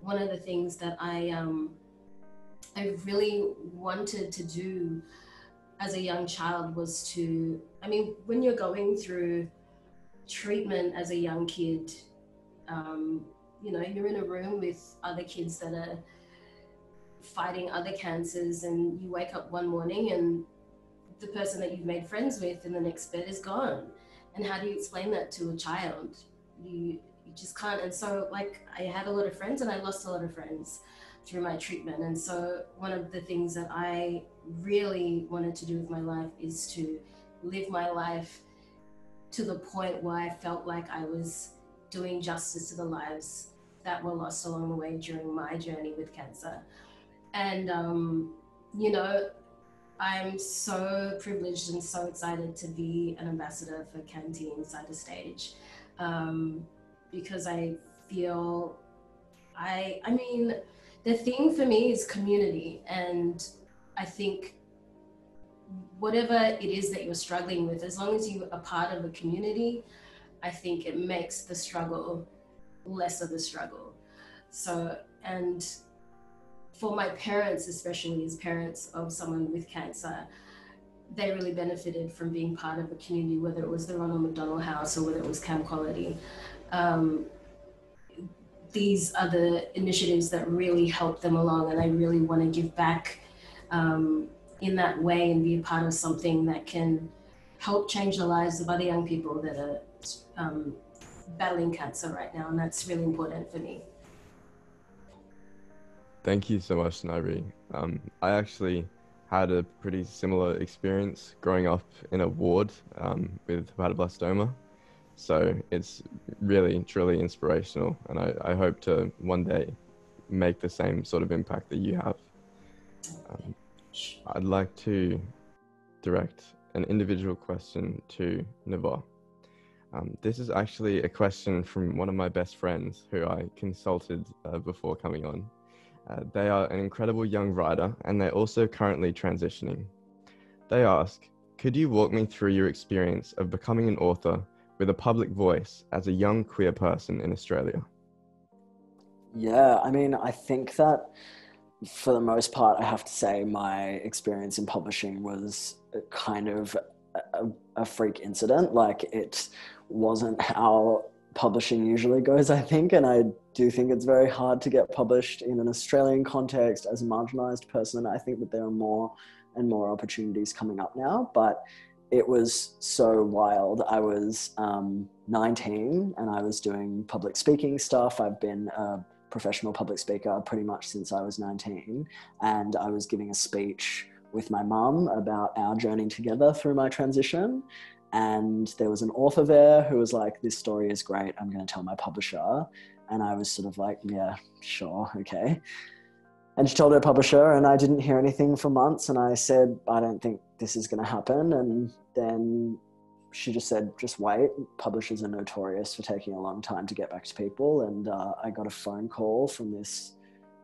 one of the things that I um, I really wanted to do as a young child was to, I mean, when you're going through treatment as a young kid, um, you know, you're in a room with other kids that are fighting other cancers, and you wake up one morning and the person that you've made friends with in the next bed is gone. And how do you explain that to a child? You you just can't. And so like i had a lot of friends and i lost a lot of friends through my treatment. And so one of the things that i really wanted to do with my life is to live my life to the point where i felt like i was doing justice to the lives that were lost along the way during my journey with cancer. And um, you know I'm so privileged and so excited to be an ambassador for Canteen Side of Stage um, because I feel I I mean the thing for me is community and I think whatever it is that you're struggling with as long as you are part of a community I think it makes the struggle less of a struggle so and for my parents, especially as parents of someone with cancer, they really benefited from being part of a community, whether it was the Ronald McDonald House or whether it was Camp Quality. Um, these are the initiatives that really help them along, and I really want to give back um, in that way and be a part of something that can help change the lives of other young people that are um, battling cancer right now, and that's really important for me. Thank you so much, Ngaiire. Um, I actually had a pretty similar experience growing up in a ward um, with hepatoblastoma. So it's really, truly inspirational. And I, I hope to one day make the same sort of impact that you have. Um, I'd like to direct an individual question to Nevo. Um, this is actually a question from one of my best friends who I consulted uh, before coming on. Uh, they are an incredible young writer and they're also currently transitioning. They ask, could you walk me through your experience of becoming an author with a public voice as a young queer person in Australia? Yeah, I mean, I think that for the most part, I have to say my experience in publishing was kind of a, a freak incident. Like, it wasn't how publishing usually goes, I think. And I do think it's very hard to get published in an Australian context as a marginalized person. And I think that there are more and more opportunities coming up now, but it was so wild. I was um, 19 and I was doing public speaking stuff. I've been a professional public speaker pretty much since I was 19, and I was giving a speech with my mum about our journey together through my transition. And there was an author there who was like this story is great. I'm going to tell my publisher. And i was sort of like yeah sure okay and she told her publisher and i didn't hear anything for months and i said i don't think this is going to happen. And then she just said just wait. Publishers are notorious for taking a long time to get back to people. And uh, i got a phone call from this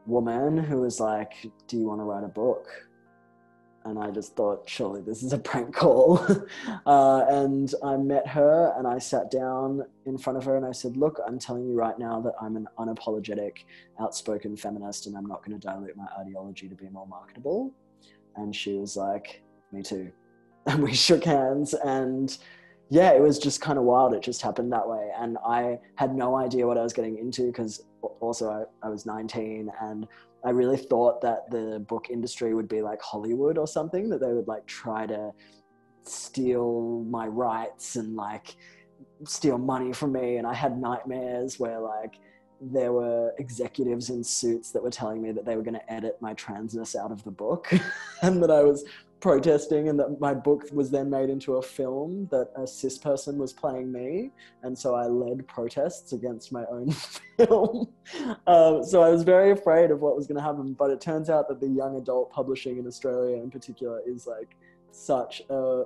woman who was like do you want to write a book and I just thought, surely this is a prank call. uh, and I met her and I sat down in front of her and I said, Look, I'm telling you right now that I'm an unapologetic, outspoken feminist and I'm not going to dilute my ideology to be more marketable. And she was like, Me too. And we shook hands and yeah, it was just kind of wild. It just happened that way. And I had no idea what I was getting into because also I, I was 19 and I really thought that the book industry would be like Hollywood or something, that they would like try to steal my rights and like steal money from me. And I had nightmares where like there were executives in suits that were telling me that they were going to edit my transness out of the book and that I was protesting and that my book was then made into a film that a cis person was playing me. And so i led protests against my own film. Um, so i was very afraid of what was going to happen. But it turns out that the young adult publishing in australia in particular is like such a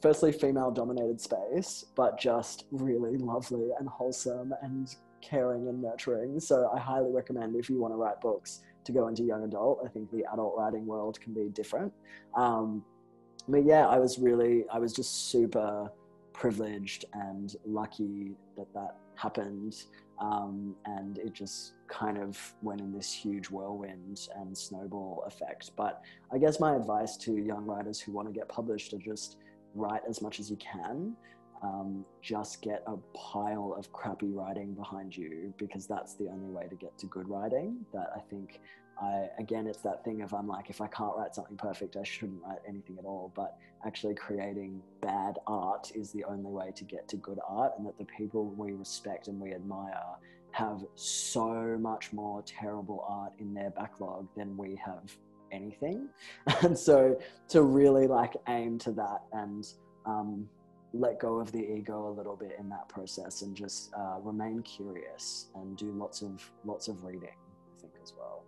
firstly female dominated space but just really lovely and wholesome and caring and nurturing. So i highly recommend if you want to write books to go into young adult. I think the adult writing world can be different. Um, but yeah, I was really, I was just super privileged and lucky that that happened. Um, and it just kind of went in this huge whirlwind and snowball effect. But I guess my advice to young writers who want to get published are just write as much as you can um, just get a pile of crappy writing behind you because that's the only way to get to good writing. That I think I again, it's that thing of I'm like, if I can't write something perfect, I shouldn't write anything at all. But actually, creating bad art is the only way to get to good art, and that the people we respect and we admire have so much more terrible art in their backlog than we have anything. And so to really like aim to that and um, let go of the ego a little bit in that process and just uh, remain curious and do lots of lots of reading i think as well.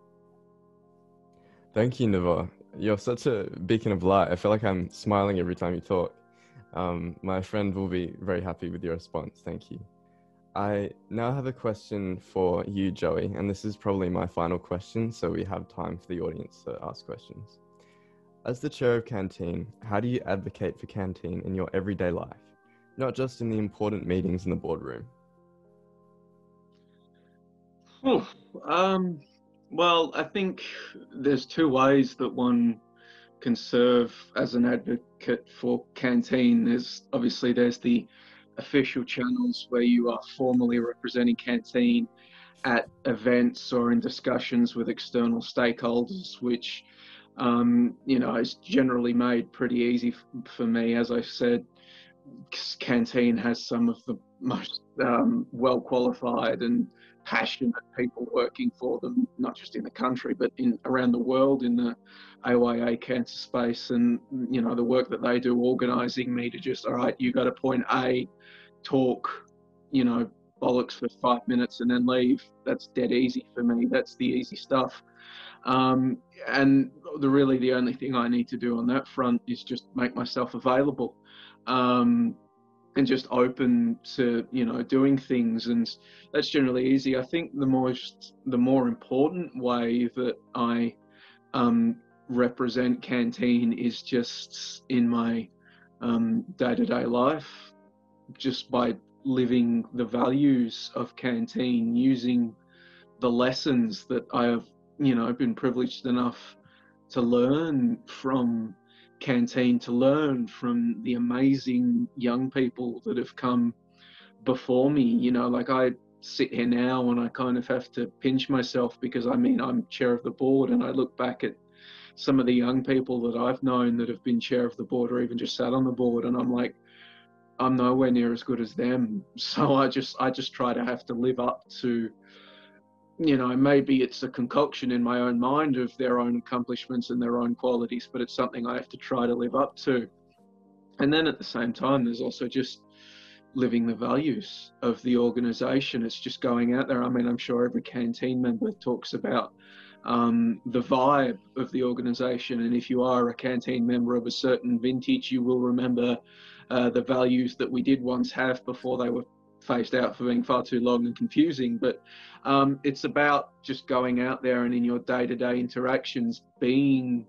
Thank you Nevo. you're such a beacon of light. I feel like i'm smiling every time you talk. Um, my friend will be very happy with your response. Thank you. I now have a question for you joey and this is probably my final question so we have time for the audience to ask questions as the chair of Canteen, how do you advocate for Canteen in your everyday life, not just in the important meetings in the boardroom? Um, well, I think there's two ways that one can serve as an advocate for Canteen. There's obviously there's the official channels where you are formally representing Canteen at events or in discussions with external stakeholders, which um, you know, it's generally made pretty easy for me. As I said, Canteen has some of the most um, well qualified and passionate people working for them, not just in the country, but in around the world in the AYA cancer space. And, you know, the work that they do organizing me to just, all right, you go to point A, talk, you know, bollocks for five minutes and then leave. That's dead easy for me. That's the easy stuff. Um, and the really the only thing I need to do on that front is just make myself available um, and just open to you know doing things, and that's generally easy. I think the most the more important way that I um, represent Canteen is just in my day to day life, just by living the values of Canteen, using the lessons that I have you know, been privileged enough to learn from Canteen, to learn from the amazing young people that have come before me. You know, like I sit here now and I kind of have to pinch myself because I mean, I'm chair of the board and I look back at some of the young people that I've known that have been chair of the board or even just sat on the board and I'm like, I'm nowhere near as good as them. So I just I just try to have to live up to you know, maybe it's a concoction in my own mind of their own accomplishments and their own qualities, but it's something I have to try to live up to. And then at the same time, there's also just living the values of the organization. It's just going out there. I mean, I'm sure every canteen member talks about um, the vibe of the organization. And if you are a canteen member of a certain vintage, you will remember uh, the values that we did once have before they were phased out for being far too long and confusing. But um, it's about just going out there and in your day to day interactions being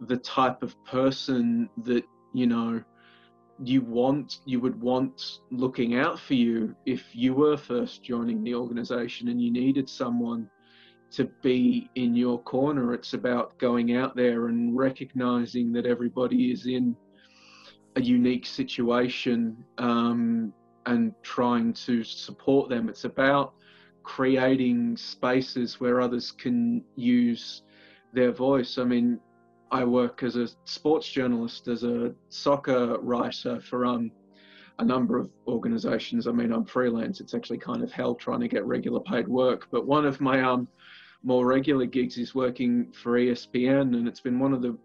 the type of person that, you know, you want you would want looking out for you if you were first joining the organization and you needed someone to be in your corner it's about going out there and recognizing that everybody is in a unique situation um, and trying to support them. It's about creating spaces where others can use their voice. I mean, I work as a sports journalist, as a soccer writer for um, a number of organizations. I mean, I'm freelance. It's actually kind of hell trying to get regular paid work. But one of my um, more regular gigs is working for ESPN, and it's been one of the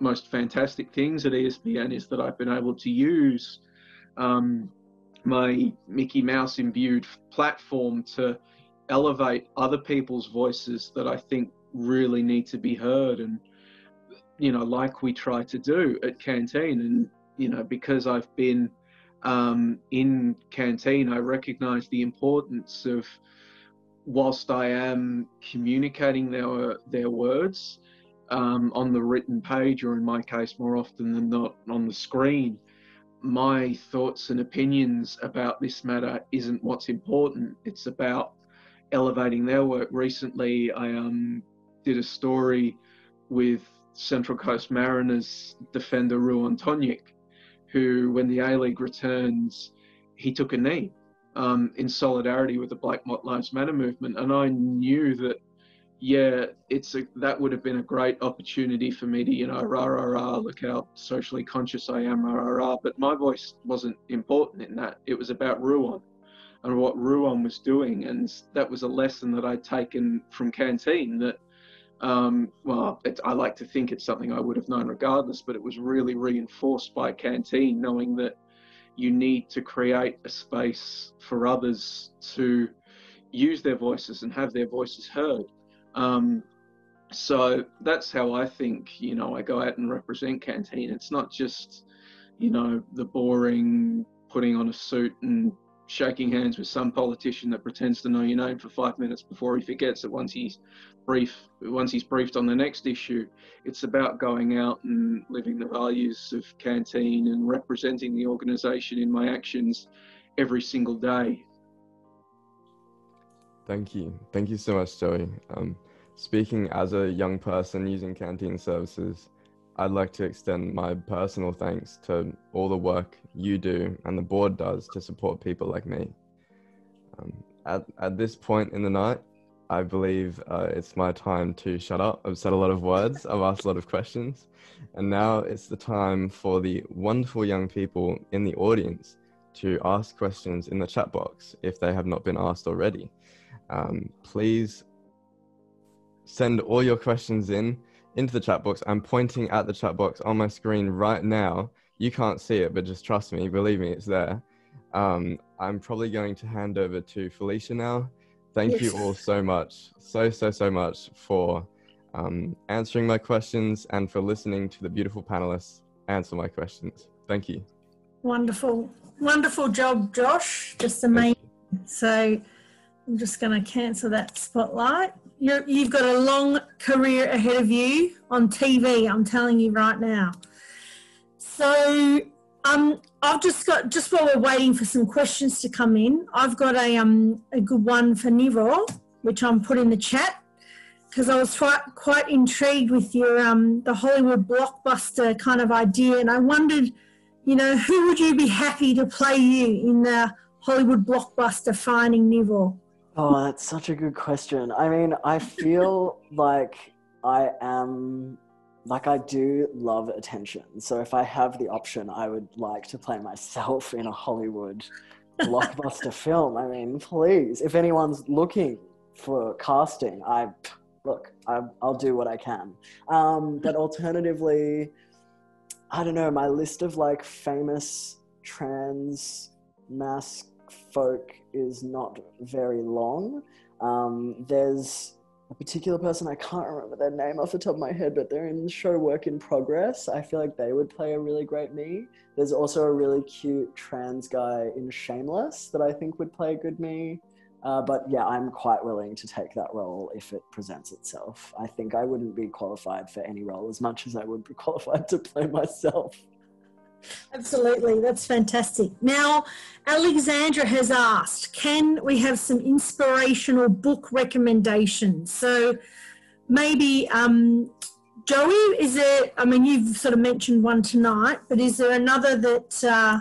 most fantastic things at ESPN is that I've been able to use um, my Mickey Mouse imbued platform to elevate other people's voices that I think really need to be heard and you know like we try to do at canteen. And you know because I've been um, in canteen I recognize the importance of whilst I am communicating their their words um, on the written page or in my case more often than not on the screen my thoughts and opinions about this matter isn't what's important. It's about elevating their work. Recently I um, did a story with Central Coast Mariners defender Ruon Tongyik, who, when the A League returns, he took a knee um, in solidarity with the Black Lives Matter movement, and I knew that, yeah, it's a, that would have been a great opportunity for me to, you know, rah rah rah, look how socially conscious I am, rah rah rah. But my voice wasn't important in that. It was about Ruon and what Ruon was doing, and that was a lesson that I'd taken from Canteen that um, well, it, I like to think it's something I would have known regardless, but it was really reinforced by Canteen, knowing that you need to create a space for others to use their voices and have their voices heard. Um, so that's how I think, you know, I go out and represent Canteen. It's not just, you know, the boring putting on a suit and shaking hands with some politician that pretends to know your name for five minutes before he forgets it once he's brief once he's briefed on the next issue. It's about going out and living the values of Canteen and representing the organisation in my actions every single day. Thank you. Thank you so much, Joey. Um, speaking as a young person using Canteen services, I'd like to extend my personal thanks to all the work you do and the board does to support people like me. Um, at, at this point in the night, I believe uh, it's my time to shut up. I've said a lot of words, I've asked a lot of questions, and now it's the time for the wonderful young people in the audience to ask questions in the chat box if they have not been asked already. Um, please send all your questions in into the chat box. I'm pointing at the chat box on my screen right now. You can't see it, but just trust me, believe me, it's there. Um, I'm probably going to hand over to Felicia now. Thank yes. you all so much, so, so, so much for um, answering my questions and for listening to the beautiful panelists answer my questions. Thank you. Wonderful. Wonderful job, Josh. Just amazing. So I'm just going to cancel that spotlight you you've got a long career ahead of you on TV. I'm telling you right now. So um, I've just got just while we're waiting for some questions to come in, I've got a um a good one for Nevo, which I'm put in the chat because I was quite quite intrigued with your um the Hollywood blockbuster kind of idea, and I wondered, you know, who would you be happy to play you in the Hollywood blockbuster Finding Nevo? Oh, that's such a good question. I mean, I feel like I am like I do love attention. So if I have the option, I would like to play myself in a Hollywood blockbuster film. I mean, please, if anyone's looking for casting, I look, I, will do what I can. Um, but alternatively, I don't know. My list of like famous trans mask folk is not very long. Um, there's a particular person, I can't remember their name off the top of my head, but they're in the show Work in Progress. I feel like they would play a really great me. There's also a really cute trans guy in Shameless that I think would play a good me. Uh, but yeah, I'm quite willing to take that role if it presents itself. I think I wouldn't be qualified for any role as much as I would be qualified to play myself. Absolutely, that's fantastic. Now, Alexandra has asked, can we have some inspirational book recommendations? So maybe, um, Joey, is there, I mean, you've sort of mentioned one tonight, but is there another that uh,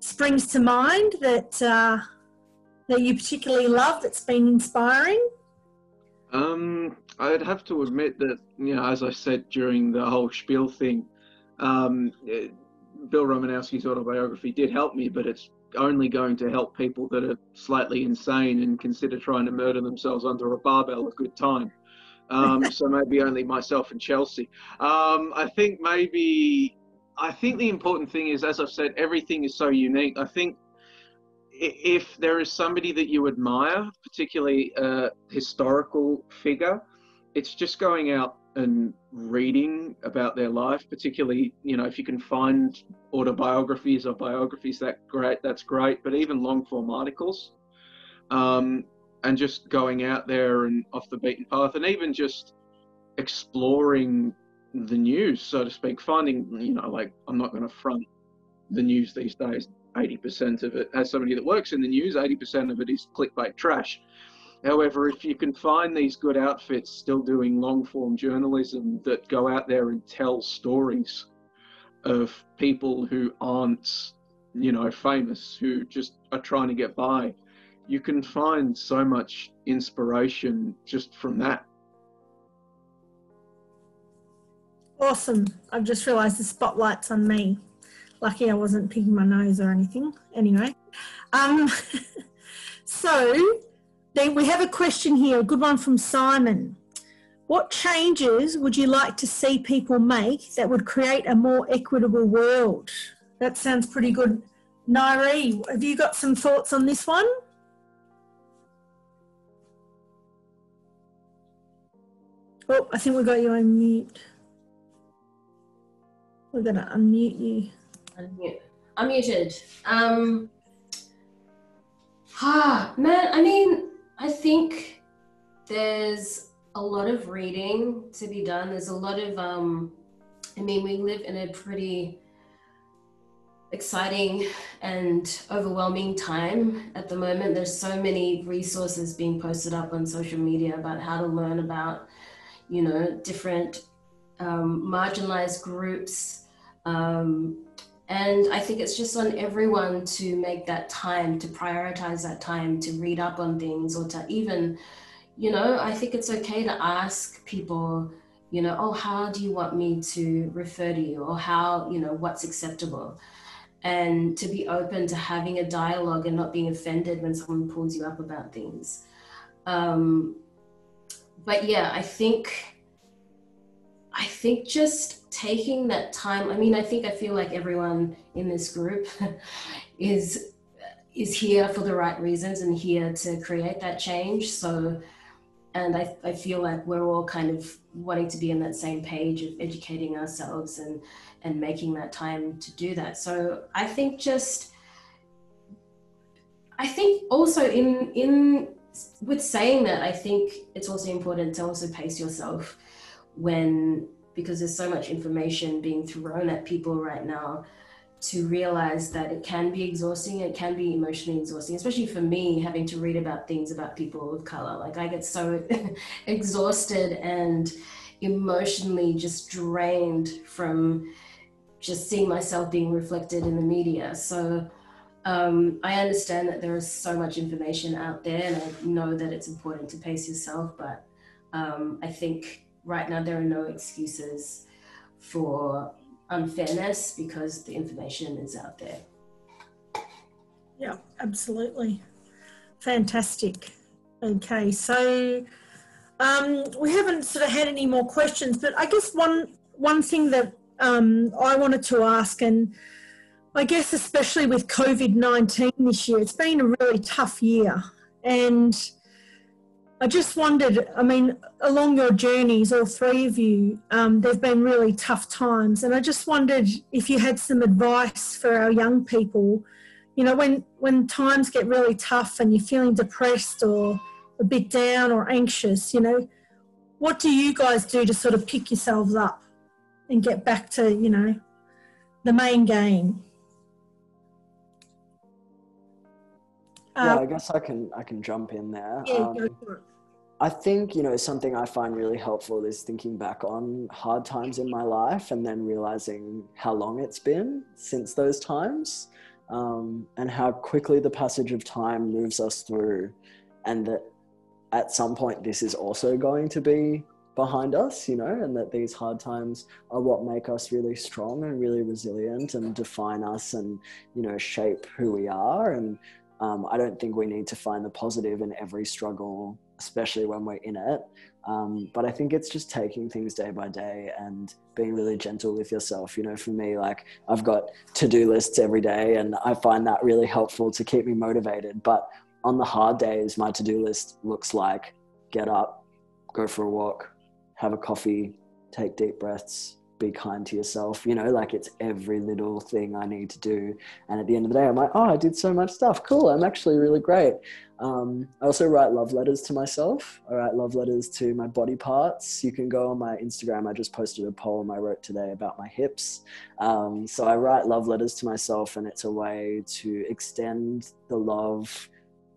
springs to mind that, uh, that you particularly love that's been inspiring? Um, I'd have to admit that, you know, as I said during the whole spiel thing, um, it, Bill Romanowski's autobiography did help me, but it's only going to help people that are slightly insane and consider trying to murder themselves under a barbell a good time. Um, so maybe only myself and Chelsea. Um, I think maybe, I think the important thing is, as I've said, everything is so unique. I think if there is somebody that you admire, particularly a historical figure, it's just going out and reading about their life, particularly, you know, if you can find autobiographies or biographies, that great, that's great. But even long form articles, um, and just going out there and off the beaten path, and even just exploring the news, so to speak, finding, you know, like I'm not going to front the news these days. 80% of it, as somebody that works in the news, 80% of it is clickbait trash. However, if you can find these good outfits still doing long form journalism that go out there and tell stories of people who aren't, you know, famous, who just are trying to get by, you can find so much inspiration just from that. Awesome. I've just realised the spotlight's on me. Lucky I wasn't picking my nose or anything. Anyway, um, so we have a question here, a good one from Simon. What changes would you like to see people make that would create a more equitable world? That sounds pretty good. Ngaiire, have you got some thoughts on this one? Oh, I think we got you on mute. We're going to unmute you. Unmute. Unmuted. Um, ah, man, I mean, I think there's a lot of reading to be done. There's a lot of, um, I mean, we live in a pretty exciting and overwhelming time at the moment. There's so many resources being posted up on social media about how to learn about, you know, different um, marginalized groups. Um, and I think it's just on everyone to make that time, to prioritize that time, to read up on things, or to even, you know, I think it's okay to ask people, you know, oh, how do you want me to refer to you? Or how, you know, what's acceptable? And to be open to having a dialogue and not being offended when someone pulls you up about things. Um, but yeah, I think I think just taking that time. I mean, I think I feel like everyone in this group is is here for the right reasons and here to create that change. So, and I, I feel like we're all kind of wanting to be in that same page of educating ourselves and and making that time to do that. So I think just I think also in in with saying that, I think it's also important to also pace yourself when because there's so much information being thrown at people right now to realize that it can be exhausting it can be emotionally exhausting especially for me having to read about things about people of color like i get so exhausted and emotionally just drained from just seeing myself being reflected in the media so um, I understand that there is so much information out there, and I know that it's important to pace yourself. But um, I think right now there are no excuses for unfairness because the information is out there. Yeah, absolutely. Fantastic. Okay, so um, we haven't sort of had any more questions, but I guess one one thing that um, I wanted to ask, and I guess especially with COVID nineteen this year, it's been a really tough year, and I just wondered, I mean, along your journeys, all three of you, um, there have been really tough times. And I just wondered if you had some advice for our young people. You know, when, when times get really tough and you're feeling depressed or a bit down or anxious, you know, what do you guys do to sort of pick yourselves up and get back to, you know, the main game? yeah, um, I guess I can I can jump in there. Yeah, um, go for it. I think you know something I find really helpful is thinking back on hard times in my life and then realizing how long it's been since those times, um, and how quickly the passage of time moves us through, and that at some point this is also going to be behind us, you know, and that these hard times are what make us really strong and really resilient and define us and you know shape who we are. And Um, I don't think we need to find the positive in every struggle, especially when we're in it. Um, but I think it's just taking things day by day and being really gentle with yourself. You know, for me, like I've got to do lists every day, and I find that really helpful to keep me motivated. But on the hard days, my to do list looks like get up, go for a walk, have a coffee, take deep breaths, be kind to yourself. You know, like it's every little thing I need to do. And at the end of the day, I'm like, oh, I did so much stuff. Cool. I'm actually really great. Um, I also write love letters to myself. I write love letters to my body parts. You can go on my Instagram. I just posted a poem I wrote today about my hips. Um, so I write love letters to myself, and it's a way to extend the love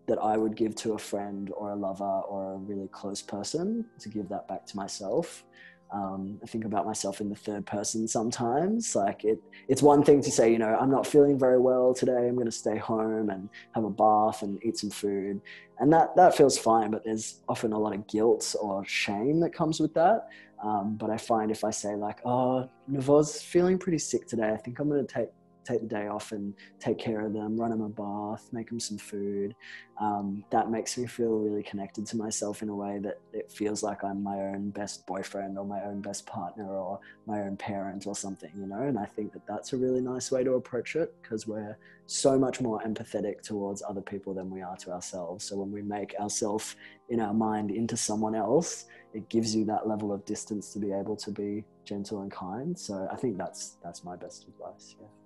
that I would give to a friend or a lover or a really close person to give that back to myself. Um, I think about myself in the third person sometimes. Like it, it's one thing to say, you know, I'm not feeling very well today. I'm going to stay home and have a bath and eat some food, and that that feels fine. But there's often a lot of guilt or shame that comes with that. Um, but I find if I say like, oh, Nevo's feeling pretty sick today. I think I'm going to take take the day off and take care of them, run them a bath, make them some food. Um, that makes me feel really connected to myself in a way that it feels like I'm my own best boyfriend or my own best partner or my own parent or something, you know? And I think that that's a really nice way to approach it because we're so much more empathetic towards other people than we are to ourselves. So when we make ourselves in our mind into someone else, it gives you that level of distance to be able to be gentle and kind. So I think that's that's my best advice. Yeah.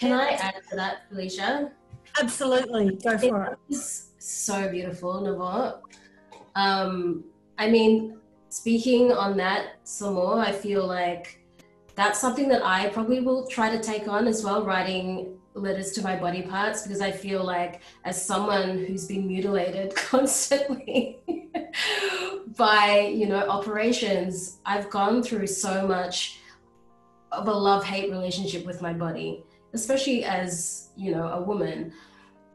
Can I add to that, Felicia? Absolutely, go for it. It's so beautiful, Nevo. Um, I mean, speaking on that some more, I feel like that's something that I probably will try to take on as well, writing letters to my body parts, because I feel like as someone who's been mutilated constantly by, you know, operations, I've gone through so much of a love-hate relationship with my body especially as you know a woman.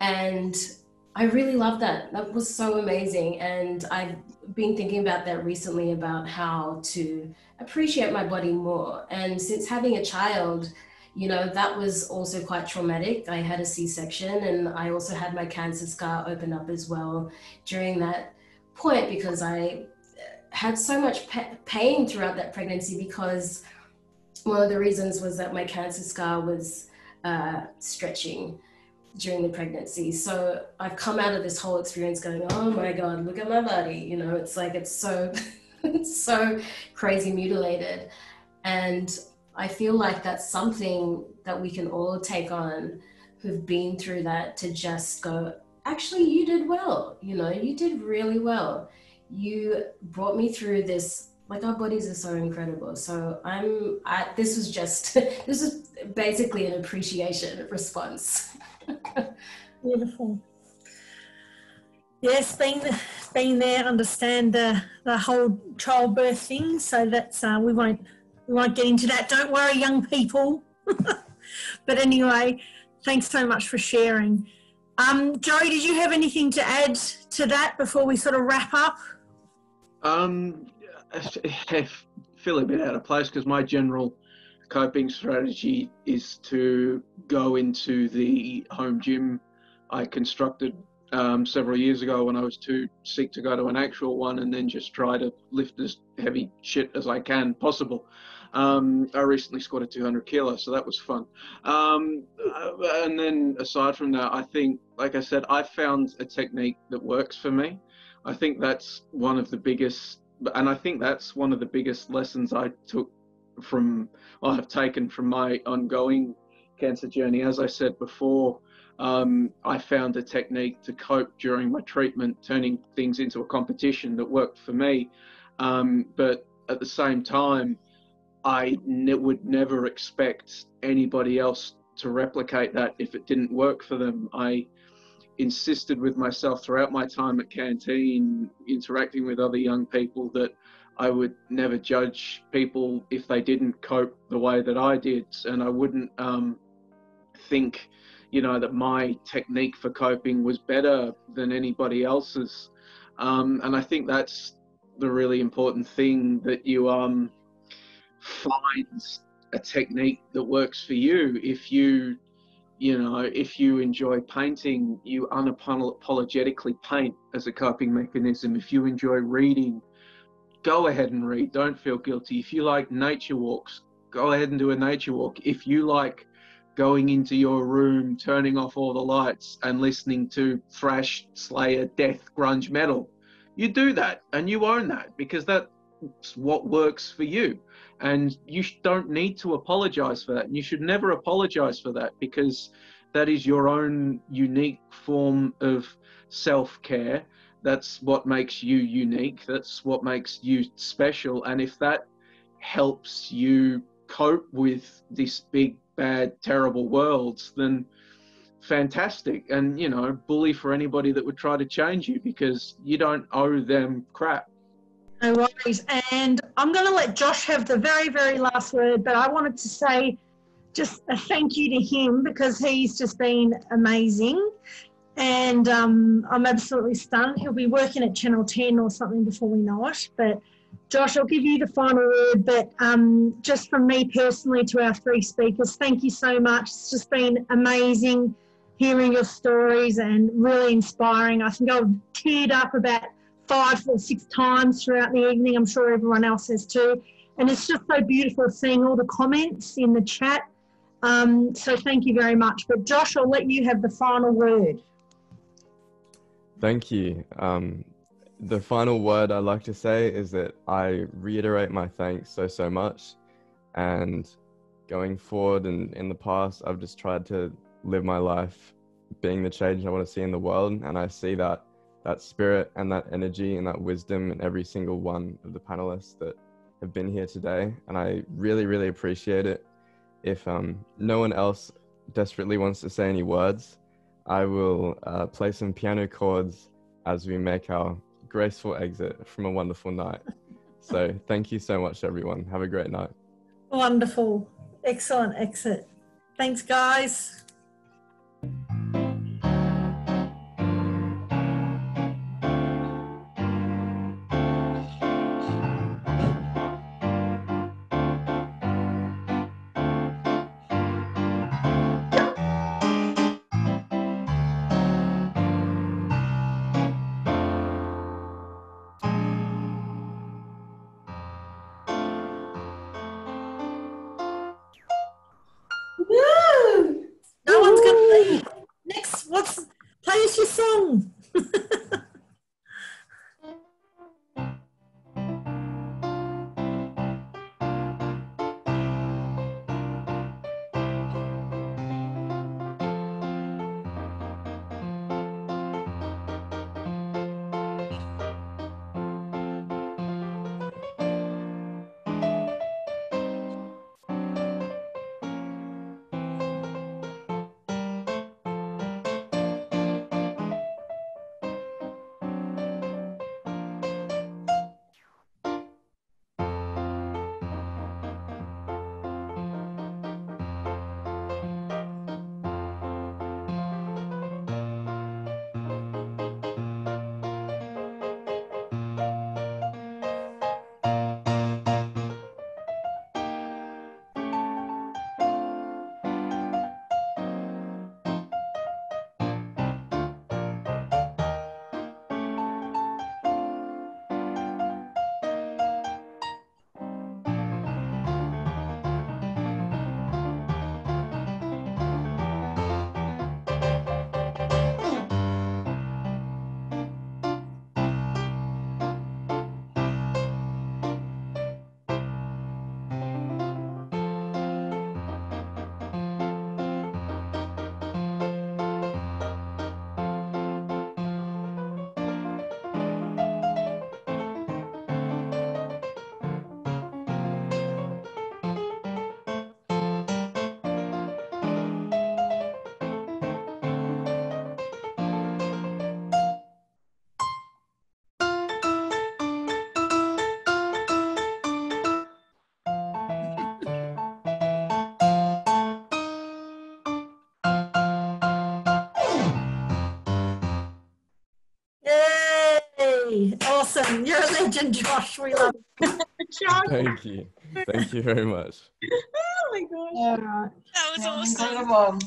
And i really love that. That was so amazing. And i've been thinking about that recently about how to appreciate my body more. And since having a child you know that was also quite traumatic. I had a c-section and i also had my cancer scar open up as well during that point because i uh, had so much pain throughout that pregnancy because one of the reasons was that my cancer scar was uh, stretching during the pregnancy. So I've come out of this whole experience going, oh my God, look at my body. You know, it's like it's so, it's so crazy mutilated. And I feel like that's something that we can all take on who've been through that to just go, actually, you did well. You know, you did really well. You brought me through this like our bodies are so incredible. So I'm I, this was just this is basically an appreciation response. Beautiful. Yes, being being there, understand the the whole childbirth thing. So that's uh, we won't we won't get into that. Don't worry, young people. but anyway, thanks so much for sharing. Um, Joey, did you have anything to add to that before we sort of wrap up? Um, I feel a bit out of place because my general coping strategy is to go into the home gym I constructed um, several years ago when I was too sick to go to an actual one and then just try to lift as heavy shit as I can possible. Um, I recently squatted 200 kilos, so that was fun. Um, uh, and then aside from that, I think, like I said, I found a technique that works for me. I think that's one of the biggest and I think that's one of the biggest lessons I took from, I have taken from my ongoing cancer journey. As I said before, um, I found a technique to cope during my treatment, turning things into a competition that worked for me. Um, but at the same time, I ne- would never expect anybody else to replicate that if it didn't work for them. I insisted with myself throughout my time at canteen, interacting with other young people, that I would never judge people if they didn't cope the way that I did, and I wouldn't um, think, you know, that my technique for coping was better than anybody else's. Um, and I think that's the really important thing that you um, find a technique that works for you. If you you know, if you enjoy painting, you unapologetically paint as a coping mechanism. If you enjoy reading, go ahead and read. Don't feel guilty. If you like nature walks, go ahead and do a nature walk. If you like going into your room, turning off all the lights, and listening to thrash, slayer, death, grunge metal, you do that and you own that because that's what works for you. And you don't need to apologize for that. And you should never apologize for that because that is your own unique form of self care. That's what makes you unique. That's what makes you special. And if that helps you cope with this big, bad, terrible world, then fantastic. And, you know, bully for anybody that would try to change you because you don't owe them crap. No worries. And I'm going to let Josh have the very, very last word, but I wanted to say just a thank you to him because he's just been amazing. And um, I'm absolutely stunned. He'll be working at Channel 10 or something before we know it. But Josh, I'll give you the final word. But um, just from me personally to our three speakers, thank you so much. It's just been amazing hearing your stories and really inspiring. I think I've teared up about five or six times throughout the evening. I'm sure everyone else has too. And it's just so beautiful seeing all the comments in the chat. Um, so thank you very much. But Josh, I'll let you have the final word. Thank you. Um, the final word I'd like to say is that I reiterate my thanks so, so much. And going forward and in the past, I've just tried to live my life being the change I want to see in the world. And I see that that spirit and that energy and that wisdom in every single one of the panelists that have been here today. And I really, really appreciate it. If um, no one else desperately wants to say any words, I will uh, play some piano chords as we make our graceful exit from a wonderful night. So thank you so much, everyone. Have a great night. Wonderful. Excellent exit. Thanks, guys. Awesome. You're a legend, Josh. We love it. Thank you. Thank you very much. oh my gosh. Yeah. That was awesome. Incredible.